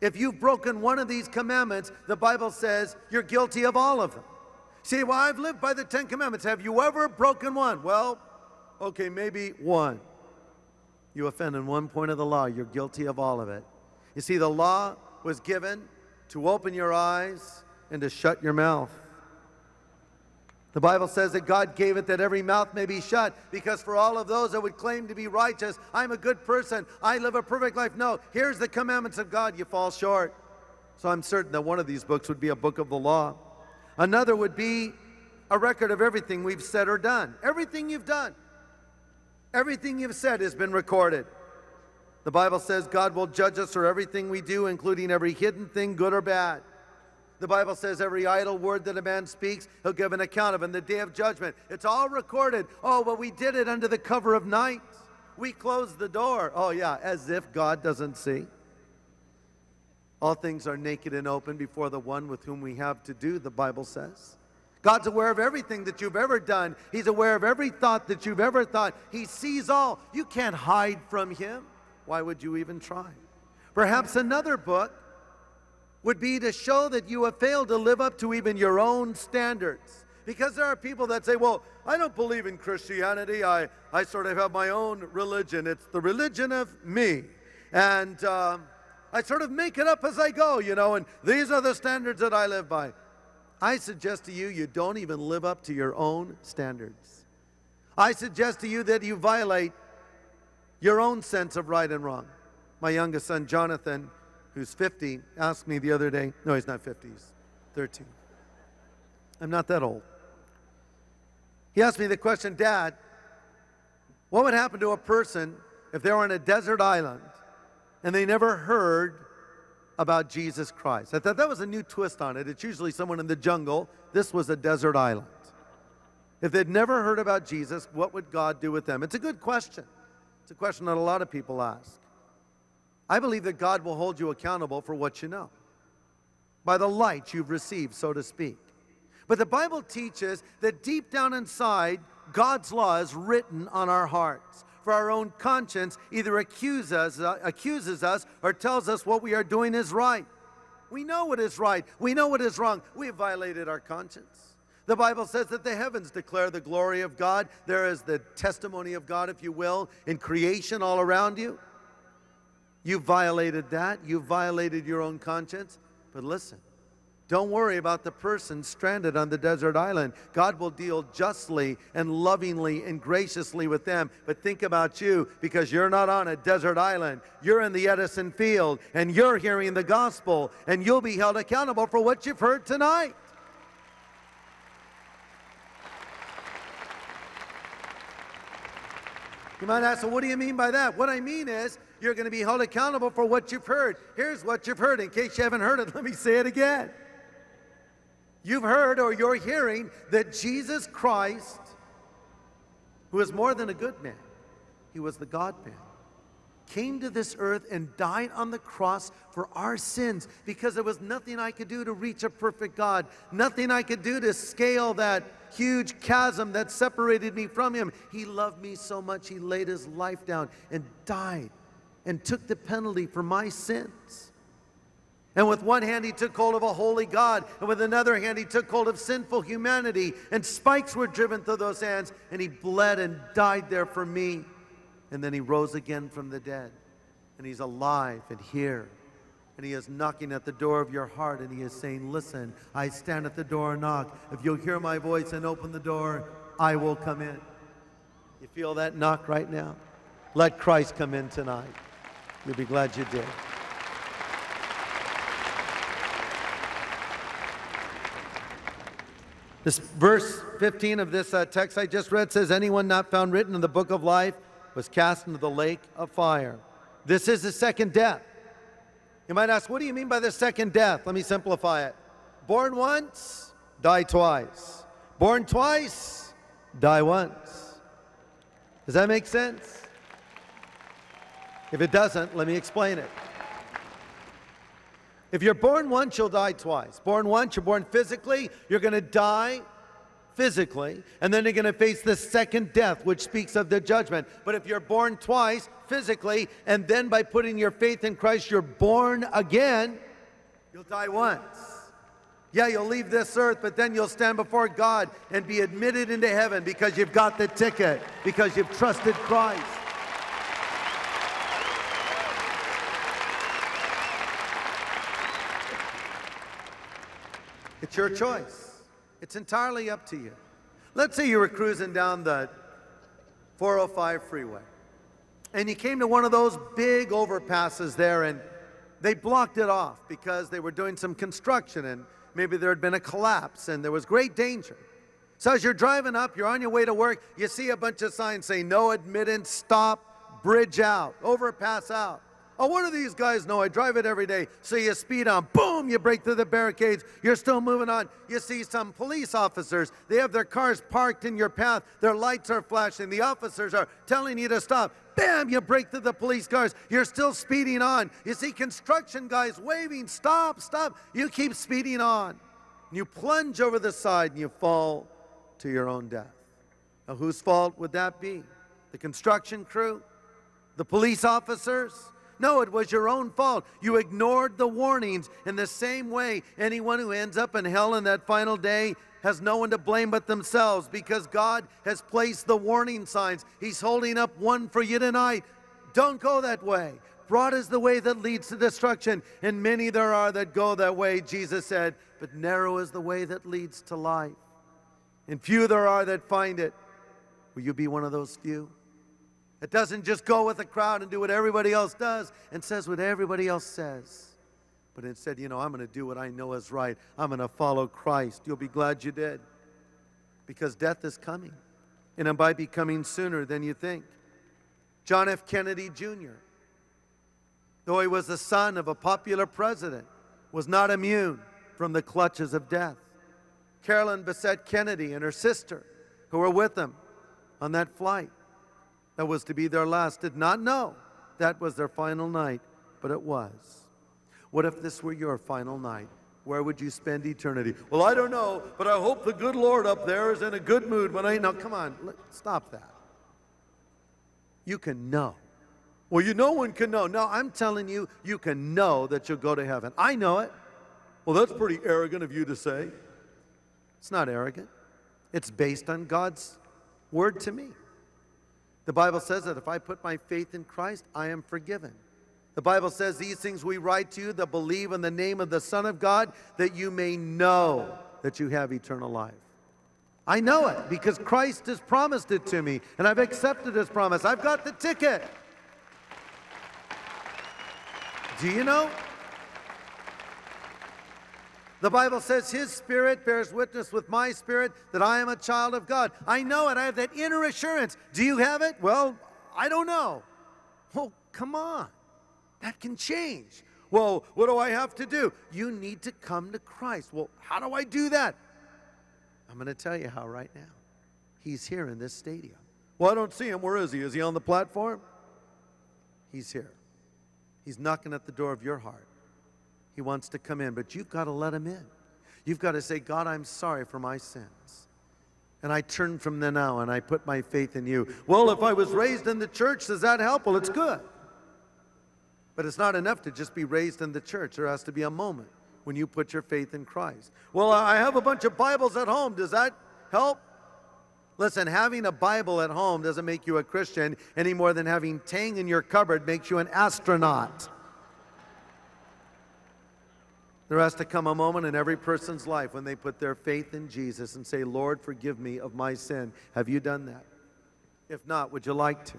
If you've broken one of these commandments, the Bible says you're guilty of all of them. See, well, I've lived by the Ten Commandments. Have you ever broken one? Well, okay, maybe one. You offend in one point of the law, you're guilty of all of it. You see, the law was given to open your eyes and to shut your mouth. The Bible says that God gave it that every mouth may be shut because for all of those that would claim to be righteous, I'm a good person, I live a perfect life. No, here's the commandments of God, you fall short. So I'm certain that one of these books would be a book of the law. Another would be a record of everything we've said or done. Everything you've done. Everything you've said has been recorded. The Bible says God will judge us for everything we do, including every hidden thing, good or bad. The Bible says every idle word that a man speaks, he'll give an account of in the day of judgment. It's all recorded. Oh, but we did it under the cover of night. We closed the door. Oh, yeah, as if God doesn't see. All things are naked and open before the one with whom we have to do, the Bible says. God's aware of everything that you've ever done. He's aware of every thought that you've ever thought. He sees all. You can't hide from Him. Why would you even try? Perhaps another book would be to show that you have failed to live up to even your own standards. Because there are people that say, well, I don't believe in Christianity. I, I sort of have my own religion. It's the religion of me. And. Um, I sort of make it up as I go, you know, and these are the standards that I live by. I suggest to you, you don't even live up to your own standards. I suggest to you that you violate your own sense of right and wrong. My youngest son, Jonathan, who's 50, asked me the other day, no, he's not 50, he's 13. I'm not that old. He asked me the question, Dad, what would happen to a person if they were on a desert island and they never heard about Jesus Christ. I thought that was a new twist on it. It's usually someone in the jungle. This was a desert island. If they'd never heard about Jesus, what would God do with them? It's a good question. It's a question that a lot of people ask. I believe that God will hold you accountable for what you know by the light you've received, so to speak. But the Bible teaches that deep down inside, God's law is written on our hearts. For our own conscience either accuses us, uh, accuses us or tells us what we are doing is right. We know what is right. We know what is wrong. We have violated our conscience. The Bible says that the heavens declare the glory of God. There is the testimony of God, if you will, in creation all around you. You violated that. You violated your own conscience. But listen, don't worry about the person stranded on the desert island. God will deal justly and lovingly and graciously with them. But think about you because you're not on a desert island. You're in the Edison field and you're hearing the gospel and you'll be held accountable for what you've heard tonight. You might ask, well, what do you mean by that? What I mean is, you're going to be held accountable for what you've heard. Here's what you've heard. In case you haven't heard it, let me say it again. You've heard or you're hearing that Jesus Christ, who is more than a good man, he was the God man, came to this earth and died on the cross for our sins because there was nothing I could do to reach a perfect God, nothing I could do to scale that huge chasm that separated me from him. He loved me so much, he laid his life down and died and took the penalty for my sins. And with one hand, he took hold of a holy God, and with another hand, he took hold of sinful humanity. And spikes were driven through those hands, and he bled and died there for me. And then he rose again from the dead. And he's alive and here. And he is knocking at the door of your heart, and he is saying, Listen, I stand at the door and knock. If you'll hear my voice and open the door, I will come in. You feel that knock right now? Let Christ come in tonight. You'll be glad you did. This verse 15 of this uh, text I just read says, Anyone not found written in the book of life was cast into the lake of fire. This is the second death. You might ask, what do you mean by the second death? Let me simplify it. Born once, die twice. Born twice, die once. Does that make sense? If it doesn't, let me explain it. If you're born once, you'll die twice. Born once, you're born physically, you're going to die physically, and then you're going to face the second death, which speaks of the judgment. But if you're born twice physically, and then by putting your faith in Christ, you're born again, you'll die once. Yeah, you'll leave this earth, but then you'll stand before God and be admitted into heaven because you've got the ticket, because you've trusted Christ. It's your choice. It's entirely up to you. Let's say you were cruising down the 405 freeway and you came to one of those big overpasses there and they blocked it off because they were doing some construction and maybe there had been a collapse and there was great danger. So as you're driving up, you're on your way to work, you see a bunch of signs saying no admittance, stop, bridge out, overpass out. Oh, what do these guys know? I drive it every day. So you speed on, boom, you break through the barricades. You're still moving on. You see some police officers. They have their cars parked in your path. Their lights are flashing. The officers are telling you to stop. Bam, you break through the police cars. You're still speeding on. You see construction guys waving, stop, stop. You keep speeding on. You plunge over the side and you fall to your own death. Now, whose fault would that be? The construction crew? The police officers? No, it was your own fault. You ignored the warnings. In the same way, anyone who ends up in hell in that final day has no one to blame but themselves because God has placed the warning signs. He's holding up one for you tonight. Don't go that way. Broad is the way that leads to destruction, and many there are that go that way, Jesus said, but narrow is the way that leads to life. And few there are that find it. Will you be one of those few? It doesn't just go with the crowd and do what everybody else does and says what everybody else says. But instead, you know, I'm going to do what I know is right. I'm going to follow Christ. You'll be glad you did. Because death is coming. And it might be coming sooner than you think. John F. Kennedy Jr., though he was the son of a popular president, was not immune from the clutches of death. Carolyn Bessette Kennedy and her sister, who were with him on that flight, that was to be their last did not know that was their final night, but it was. What if this were your final night? Where would you spend eternity? Well, I don't know, but I hope the good Lord up there is in a good mood when I. Now, come on, stop that. You can know. Well, you no one can know. No, I'm telling you, you can know that you'll go to heaven. I know it. Well, that's pretty arrogant of you to say. It's not arrogant, it's based on God's word to me. The Bible says that if I put my faith in Christ, I am forgiven. The Bible says, These things we write to you that believe in the name of the Son of God, that you may know that you have eternal life. I know it because Christ has promised it to me, and I've accepted his promise. I've got the ticket. Do you know? The Bible says his spirit bears witness with my spirit that I am a child of God. I know it. I have that inner assurance. Do you have it? Well, I don't know. Well, come on. That can change. Well, what do I have to do? You need to come to Christ. Well, how do I do that? I'm going to tell you how right now. He's here in this stadium. Well, I don't see him. Where is he? Is he on the platform? He's here. He's knocking at the door of your heart. He wants to come in, but you've got to let him in. You've got to say, God, I'm sorry for my sins. And I turn from them now and I put my faith in you. Well, if I was raised in the church, does that help? Well, it's good. But it's not enough to just be raised in the church. There has to be a moment when you put your faith in Christ. Well, I have a bunch of Bibles at home. Does that help? Listen, having a Bible at home doesn't make you a Christian any more than having Tang in your cupboard makes you an astronaut. There has to come a moment in every person's life when they put their faith in Jesus and say, Lord, forgive me of my sin. Have you done that? If not, would you like to?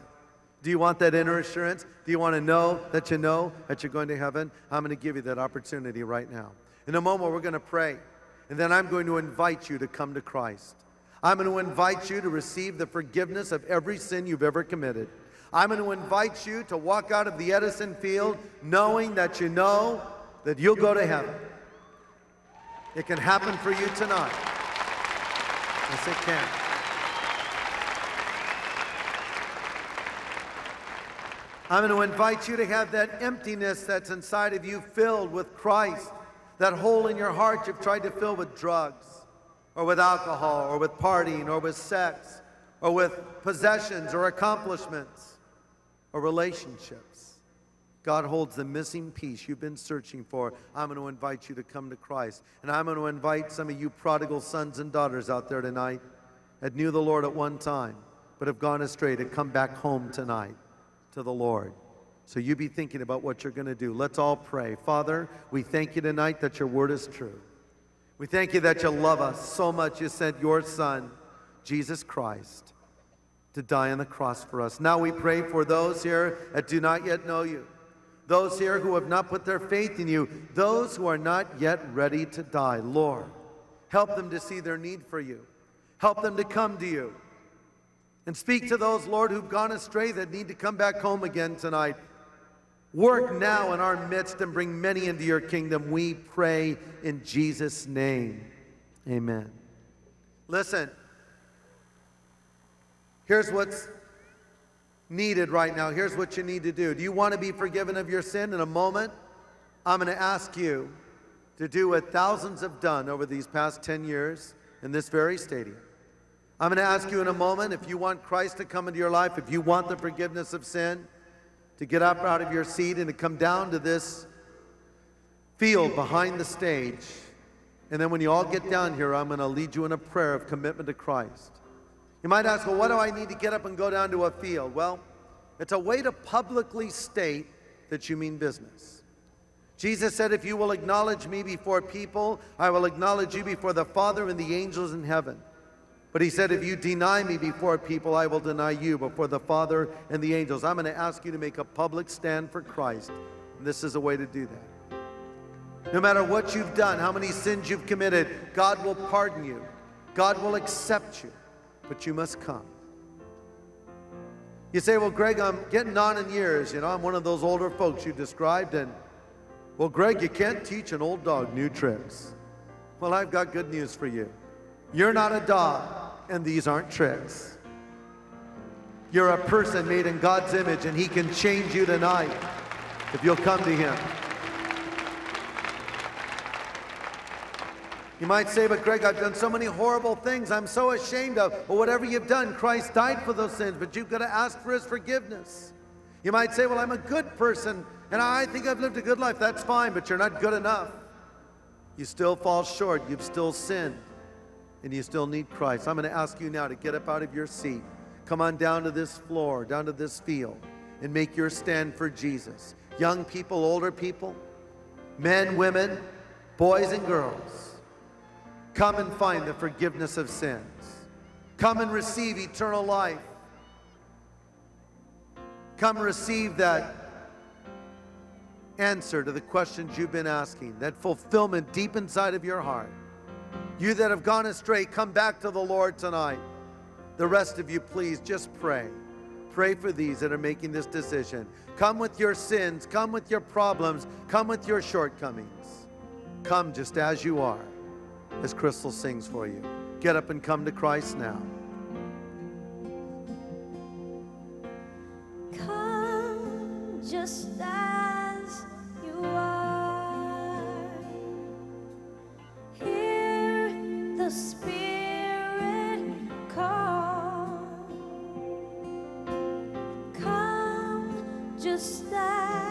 Do you want that inner assurance? Do you want to know that you know that you're going to heaven? I'm going to give you that opportunity right now. In a moment, we're going to pray, and then I'm going to invite you to come to Christ. I'm going to invite you to receive the forgiveness of every sin you've ever committed. I'm going to invite you to walk out of the Edison field knowing that you know that you'll go to heaven. It can happen for you tonight. Yes, it can. I'm going to invite you to have that emptiness that's inside of you filled with Christ. That hole in your heart you've tried to fill with drugs, or with alcohol, or with partying, or with sex, or with possessions, or accomplishments, or relationships. God holds the missing piece you've been searching for. I'm going to invite you to come to Christ. And I'm going to invite some of you prodigal sons and daughters out there tonight that knew the Lord at one time, but have gone astray to come back home tonight to the Lord. So you be thinking about what you're going to do. Let's all pray. Father, we thank you tonight that your word is true. We thank you that you love us so much you sent your son, Jesus Christ, to die on the cross for us. Now we pray for those here that do not yet know you those here who have not put their faith in you, those who are not yet ready to die. Lord, help them to see their need for you. Help them to come to you. And speak to those, Lord, who've gone astray that need to come back home again tonight. Work now in our midst and bring many into your kingdom. We pray in Jesus' name. Amen. Listen, here's what's needed right now. Here's what you need to do. Do you want to be forgiven of your sin? In a moment, I'm going to ask you to do what thousands have done over these past 10 years in this very stadium. I'm going to ask you in a moment if you want Christ to come into your life, if you want the forgiveness of sin, to get up out of your seat and to come down to this field behind the stage. And then when you all get down here, I'm going to lead you in a prayer of commitment to Christ. You might ask, well, what do I need to get up and go down to a field? Well, it's a way to publicly state that you mean business. Jesus said, if you will acknowledge me before people, I will acknowledge you before the Father and the angels in heaven. But he said, if you deny me before people, I will deny you before the Father and the angels. I'm going to ask you to make a public stand for Christ. And this is a way to do that. No matter what you've done, how many sins you've committed, God will pardon you. God will accept you but you must come. You say, Well, Greg, I'm getting on in years. You know, I'm one of those older folks you described. And, well, Greg, you can't teach an old dog new tricks. Well, I've got good news for you. You're not a dog, and these aren't tricks. You're a person made in God's image, and He can change you tonight if you'll come to Him. You might say, but Greg, I've done so many horrible things I'm so ashamed of. Well, whatever you've done, Christ died for those sins, but you've got to ask for his forgiveness. You might say, well, I'm a good person and I think I've lived a good life. That's fine, but you're not good enough. You still fall short. You've still sinned and you still need Christ. I'm going to ask you now to get up out of your seat. Come on down to this floor, down to this field, and make your stand for Jesus. Young people, older people, men, women, boys, and girls. Come and find the forgiveness of sins. Come and receive eternal life. Come receive that answer to the questions you've been asking, that fulfillment deep inside of your heart. You that have gone astray, come back to the Lord tonight. The rest of you, please just pray. Pray for these that are making this decision. Come with your sins, come with your problems, come with your shortcomings. Come just as you are as Crystal sings for you. Get up and come to Christ now. Come just as you are. Hear the Spirit call. Come just as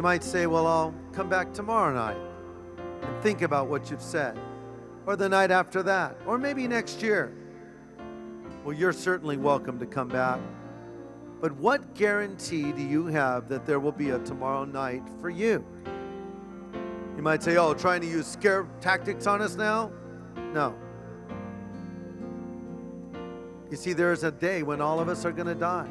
You might say, Well, I'll come back tomorrow night and think about what you've said, or the night after that, or maybe next year. Well, you're certainly welcome to come back. But what guarantee do you have that there will be a tomorrow night for you? You might say, Oh, trying to use scare tactics on us now? No. You see, there's a day when all of us are going to die.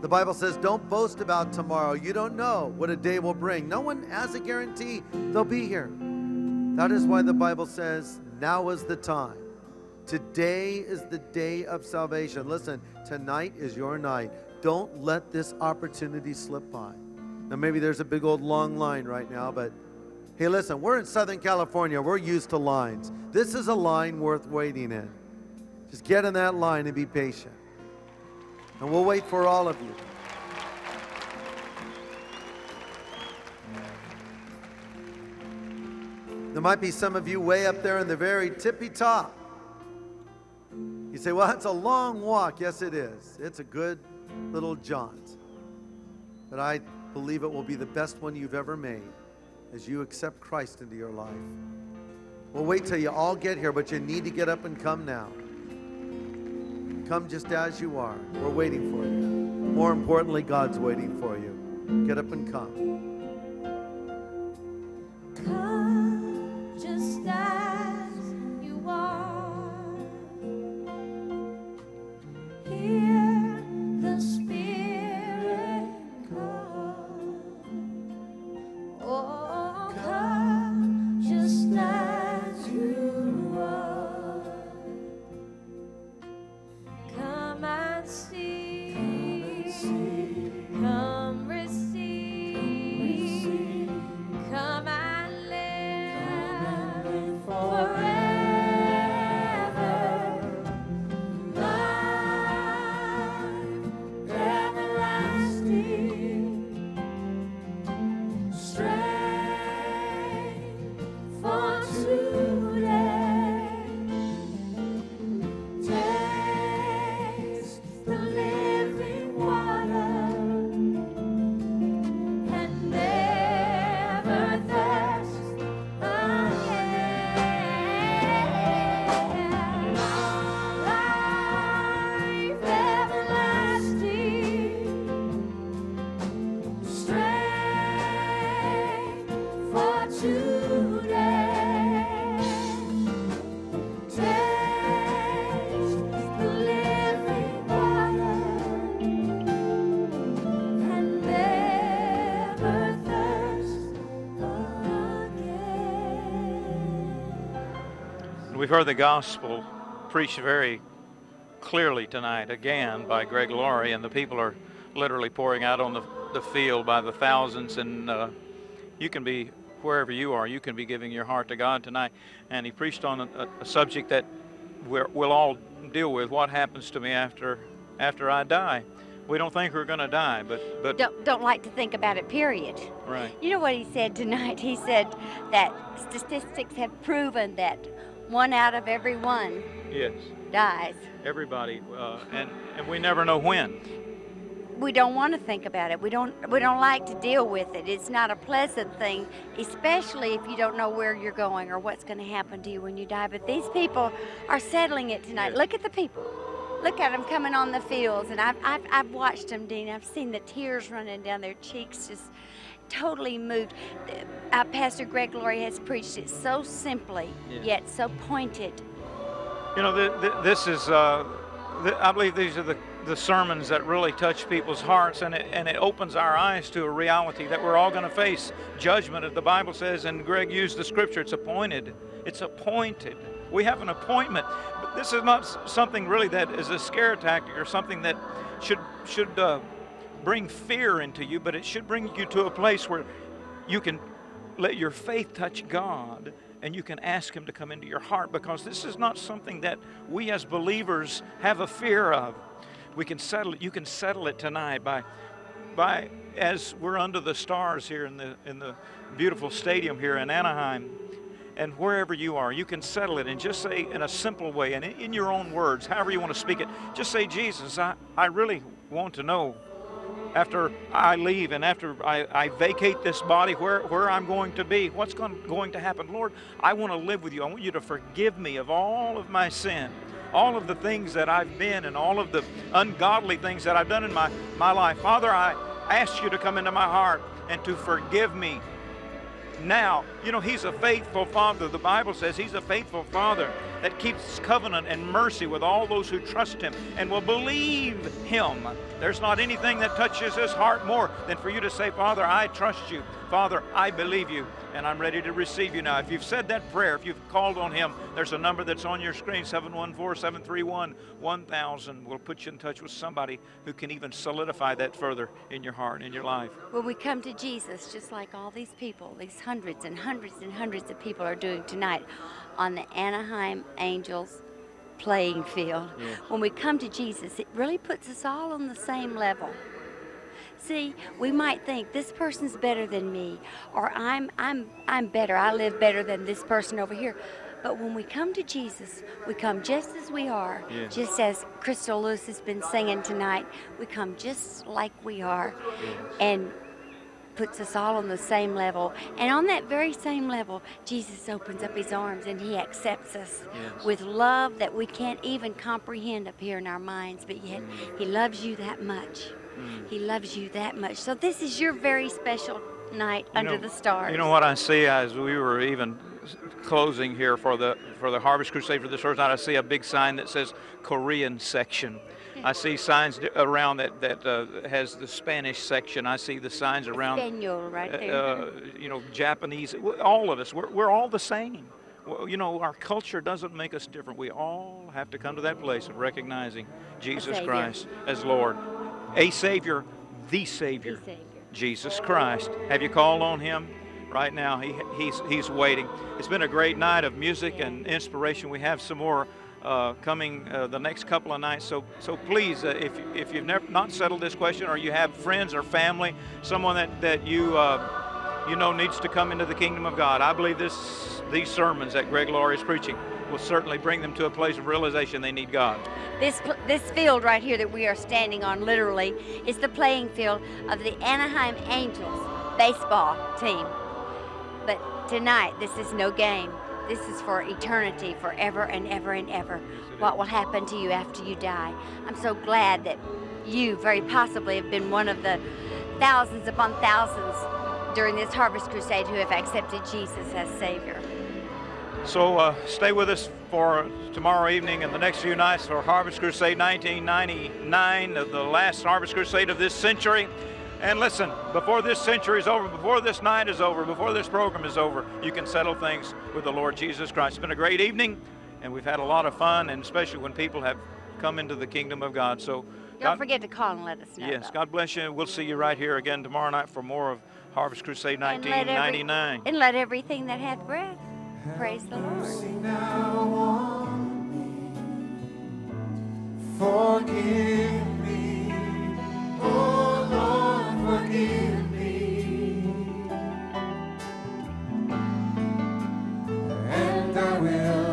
The Bible says, don't boast about tomorrow. You don't know what a day will bring. No one has a guarantee they'll be here. That is why the Bible says, now is the time. Today is the day of salvation. Listen, tonight is your night. Don't let this opportunity slip by. Now, maybe there's a big old long line right now, but hey, listen, we're in Southern California. We're used to lines. This is a line worth waiting in. Just get in that line and be patient. And we'll wait for all of you. There might be some of you way up there in the very tippy top. You say, well, it's a long walk. Yes, it is. It's a good little jaunt. But I believe it will be the best one you've ever made as you accept Christ into your life. We'll wait till you all get here, but you need to get up and come now. Come just as you are. We're waiting for you. More importantly, God's waiting for you. Get up and come. Come just as you are. Heard the gospel preached very clearly tonight again by Greg Laurie, and the people are literally pouring out on the, the field by the thousands. And uh, you can be wherever you are, you can be giving your heart to God tonight. And he preached on a, a subject that we're, we'll all deal with: what happens to me after after I die. We don't think we're going to die, but but Don't, don't like to think about it, period. right. You know what he said tonight? He said that statistics have proven that one out of every one Yes, dies. everybody, uh, and and we never know when. We don't want to think about it. We don't we don't like to deal with it. It's not a pleasant thing, especially if you don't know where you're going or what's going to happen to you when you die. But these people are settling it tonight. Look at the people. Look at them coming on the fields, and I've, I've, I've watched them, Dean. I've seen the tears running down their cheeks, just totally moved. Uh, Pastor Greg Laurie has preached it so simply, Yeah. yet so pointed. You know, th- th- this is, uh, th- I believe these are the, the sermons that really touch people's hearts, and it, and it opens our eyes to a reality that we're all going to face judgment, as the Bible says, and Greg used the scripture, it's appointed. It's appointed. We have an appointment. But this is not something really that is a scare tactic or something that should, should uh, bring fear into you, but it should bring you to a place where you can let your faith touch God and you can ask Him to come into your heart because this is not something that we as believers have a fear of. We can settle it. You can settle it tonight by, by as we're under the stars here in the in the beautiful stadium here in Anaheim, and wherever you are, you can settle it and just say in a simple way and in- your own words, however you want to speak it, just say, Jesus, I, I really want to know after I leave and after I, I vacate this body, where, where I'm going to be, what's going, going to happen. Lord, I want to live with you. I want you to forgive me of all of my sin, all of the things that I've been, and all of the ungodly things that I've done in my, my life. Father, I ask you to come into my heart and to forgive me now. You know, He's a faithful Father. The Bible says He's a faithful Father that keeps covenant and mercy with all those who trust Him and will believe Him. There's not anything that touches His heart more than for you to say, Father, I trust you. Father, I believe you, and I'm ready to receive you now. If you've said that prayer, if you've called on Him, there's a number that's on your screen 714 731 1000. We'll put you in touch with somebody who can even solidify that further in your heart and in your life. When we come to Jesus, just like all these people, these hundreds and hundreds and hundreds of people are doing tonight on the Anaheim Angels playing field. Yes. When we come to Jesus, it really puts us all on the same level. See, we might think this person's better than me, or I'm I'm I'm better. I live better than this person over here. But when we come to Jesus, we come just as we are, Yes. just as Crystal Lewis has been singing tonight. We come just like we are, and puts us all on the same level. And on that very same level, Jesus opens up his arms and he accepts us Yes. with love that we can't even comprehend up here in our minds, but yet mm. he loves you that much. Mm. He loves you that much. So this is your very special night You under know- the stars. You know what I see as we were even closing here for the for the Harvest Crusade for the Stars Night, I see a big sign that says Korean section. I see signs around that that uh, has the Spanish section. I see the signs around Espanol right uh, there. uh, you know, Japanese, all of us, we're, we're all the same. You know, our culture doesn't make us different. We all have to come to that place of recognizing Jesus Savior. Christ as Lord, a Savior, the Savior, Jesus Christ. Have you called on Him? Right now, he, he's, he's waiting. It's been a great night of music and inspiration. We have some more uh, coming uh, the next couple of nights. So, so please, uh, if, if you've never not settled this question, or you have friends or family, someone that that you uh, you know needs to come into the kingdom of God, I believe this these sermons that Greg Laurie is preaching will certainly bring them to a place of realization they need God. This, this field right here that we are standing on, literally, is the playing field of the Anaheim Angels baseball team. But tonight, this is no game. This is for eternity, forever and ever and ever. What will happen to you after you die? I'm so glad that you, very possibly, have been one of the thousands upon thousands during this Harvest Crusade who have accepted Jesus as Savior. So uh, stay with us for tomorrow evening and the next few nights for Harvest Crusade 1999, the last Harvest Crusade of this century. And listen, before this century is over, before this night is over, before this program is over, you can settle things with the Lord Jesus Christ. It's been a great evening, and we've had a lot of fun, and especially when people have come into the kingdom of God. So, Don't God, forget to call and let us know. yes, God bless you. We'll see you right here again tomorrow night for more of Harvest Crusade And let every- 1999. and let everything that hath breath praise the Lord. Forgive me, oh Lord, forgive me. And I will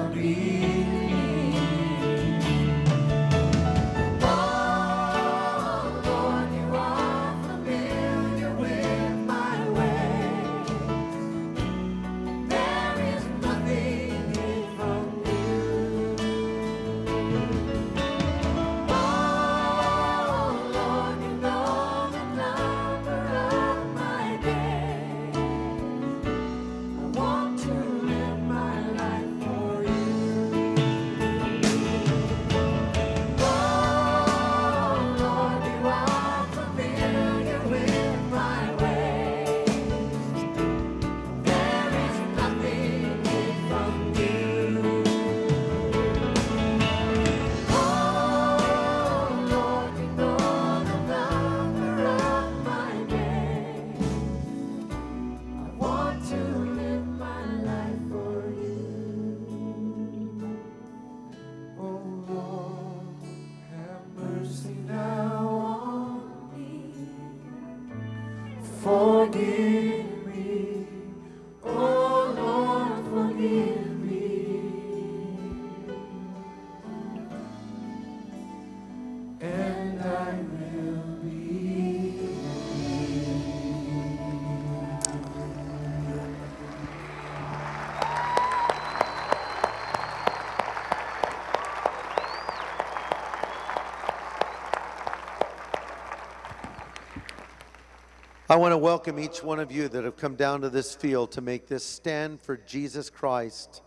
I want to welcome each one of you that have come down to this field to make this stand for Jesus Christ.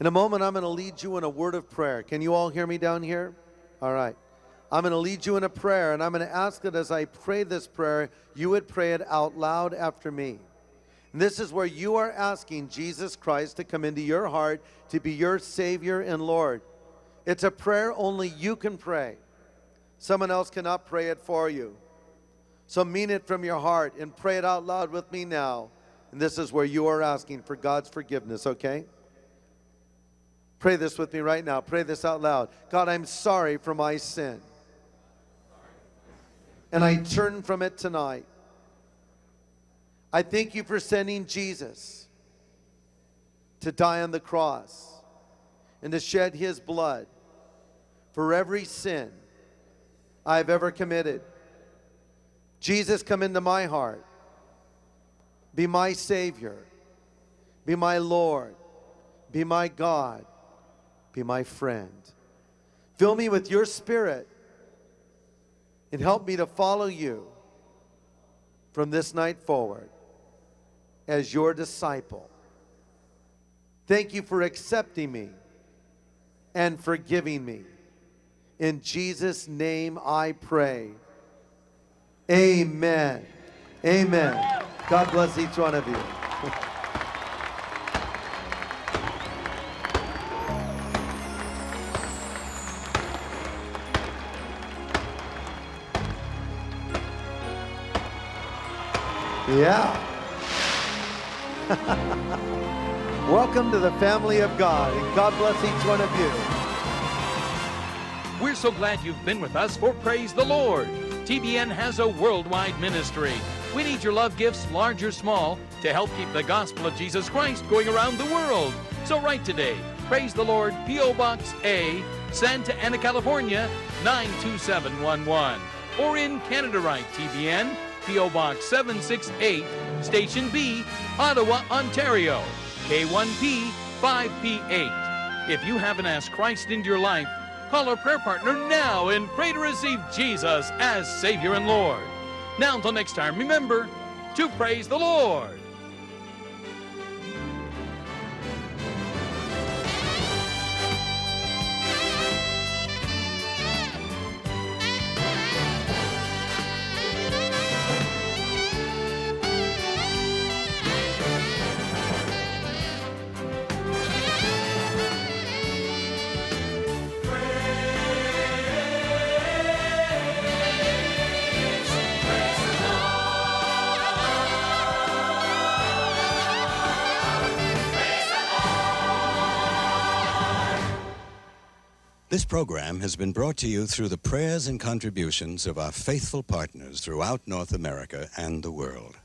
In a moment, I'm going to lead you in a word of prayer. Can you all hear me down here? All right. I'm going to lead you in a prayer, and I'm going to ask that as I pray this prayer, you would pray it out loud after me. And this is where you are asking Jesus Christ to come into your heart to be your Savior and Lord. It's a prayer only you can pray. Someone else cannot pray it for you. So mean it from your heart and pray it out loud with me now. And this is where you are asking for God's forgiveness, okay? Pray this with me right now. Pray this out loud. God, I'm sorry for my sin. And I turn from it tonight. I thank you for sending Jesus to die on the cross and to shed his blood for every sin I've ever committed. Jesus, come into my heart. Be my Savior. Be my Lord. Be my God. Be my friend. Fill me with your Spirit and help me to follow you from this night forward as your disciple. Thank you for accepting me and forgiving me. In Jesus' name I pray. Amen. Amen. God bless each one of you. Yeah. Welcome to the family of God, and God bless each one of you. We're so glad you've been with us for Praise the Lord. TBN has a worldwide ministry. We need your love gifts, large or small, to help keep the gospel of Jesus Christ going around the world. So write today, Praise the Lord, P.O. Box A, Santa Ana, California, 92711. Or in Canada Write TBN, P.O. Box 768, Station B, Ottawa, Ontario, K1P 5P8. If you haven't asked Christ into your life, call our prayer partner now and pray to receive Jesus as Savior and Lord. Now, until next time, remember, to praise the Lord. This program has been brought to you through the prayers and contributions of our faithful partners throughout North America and the world.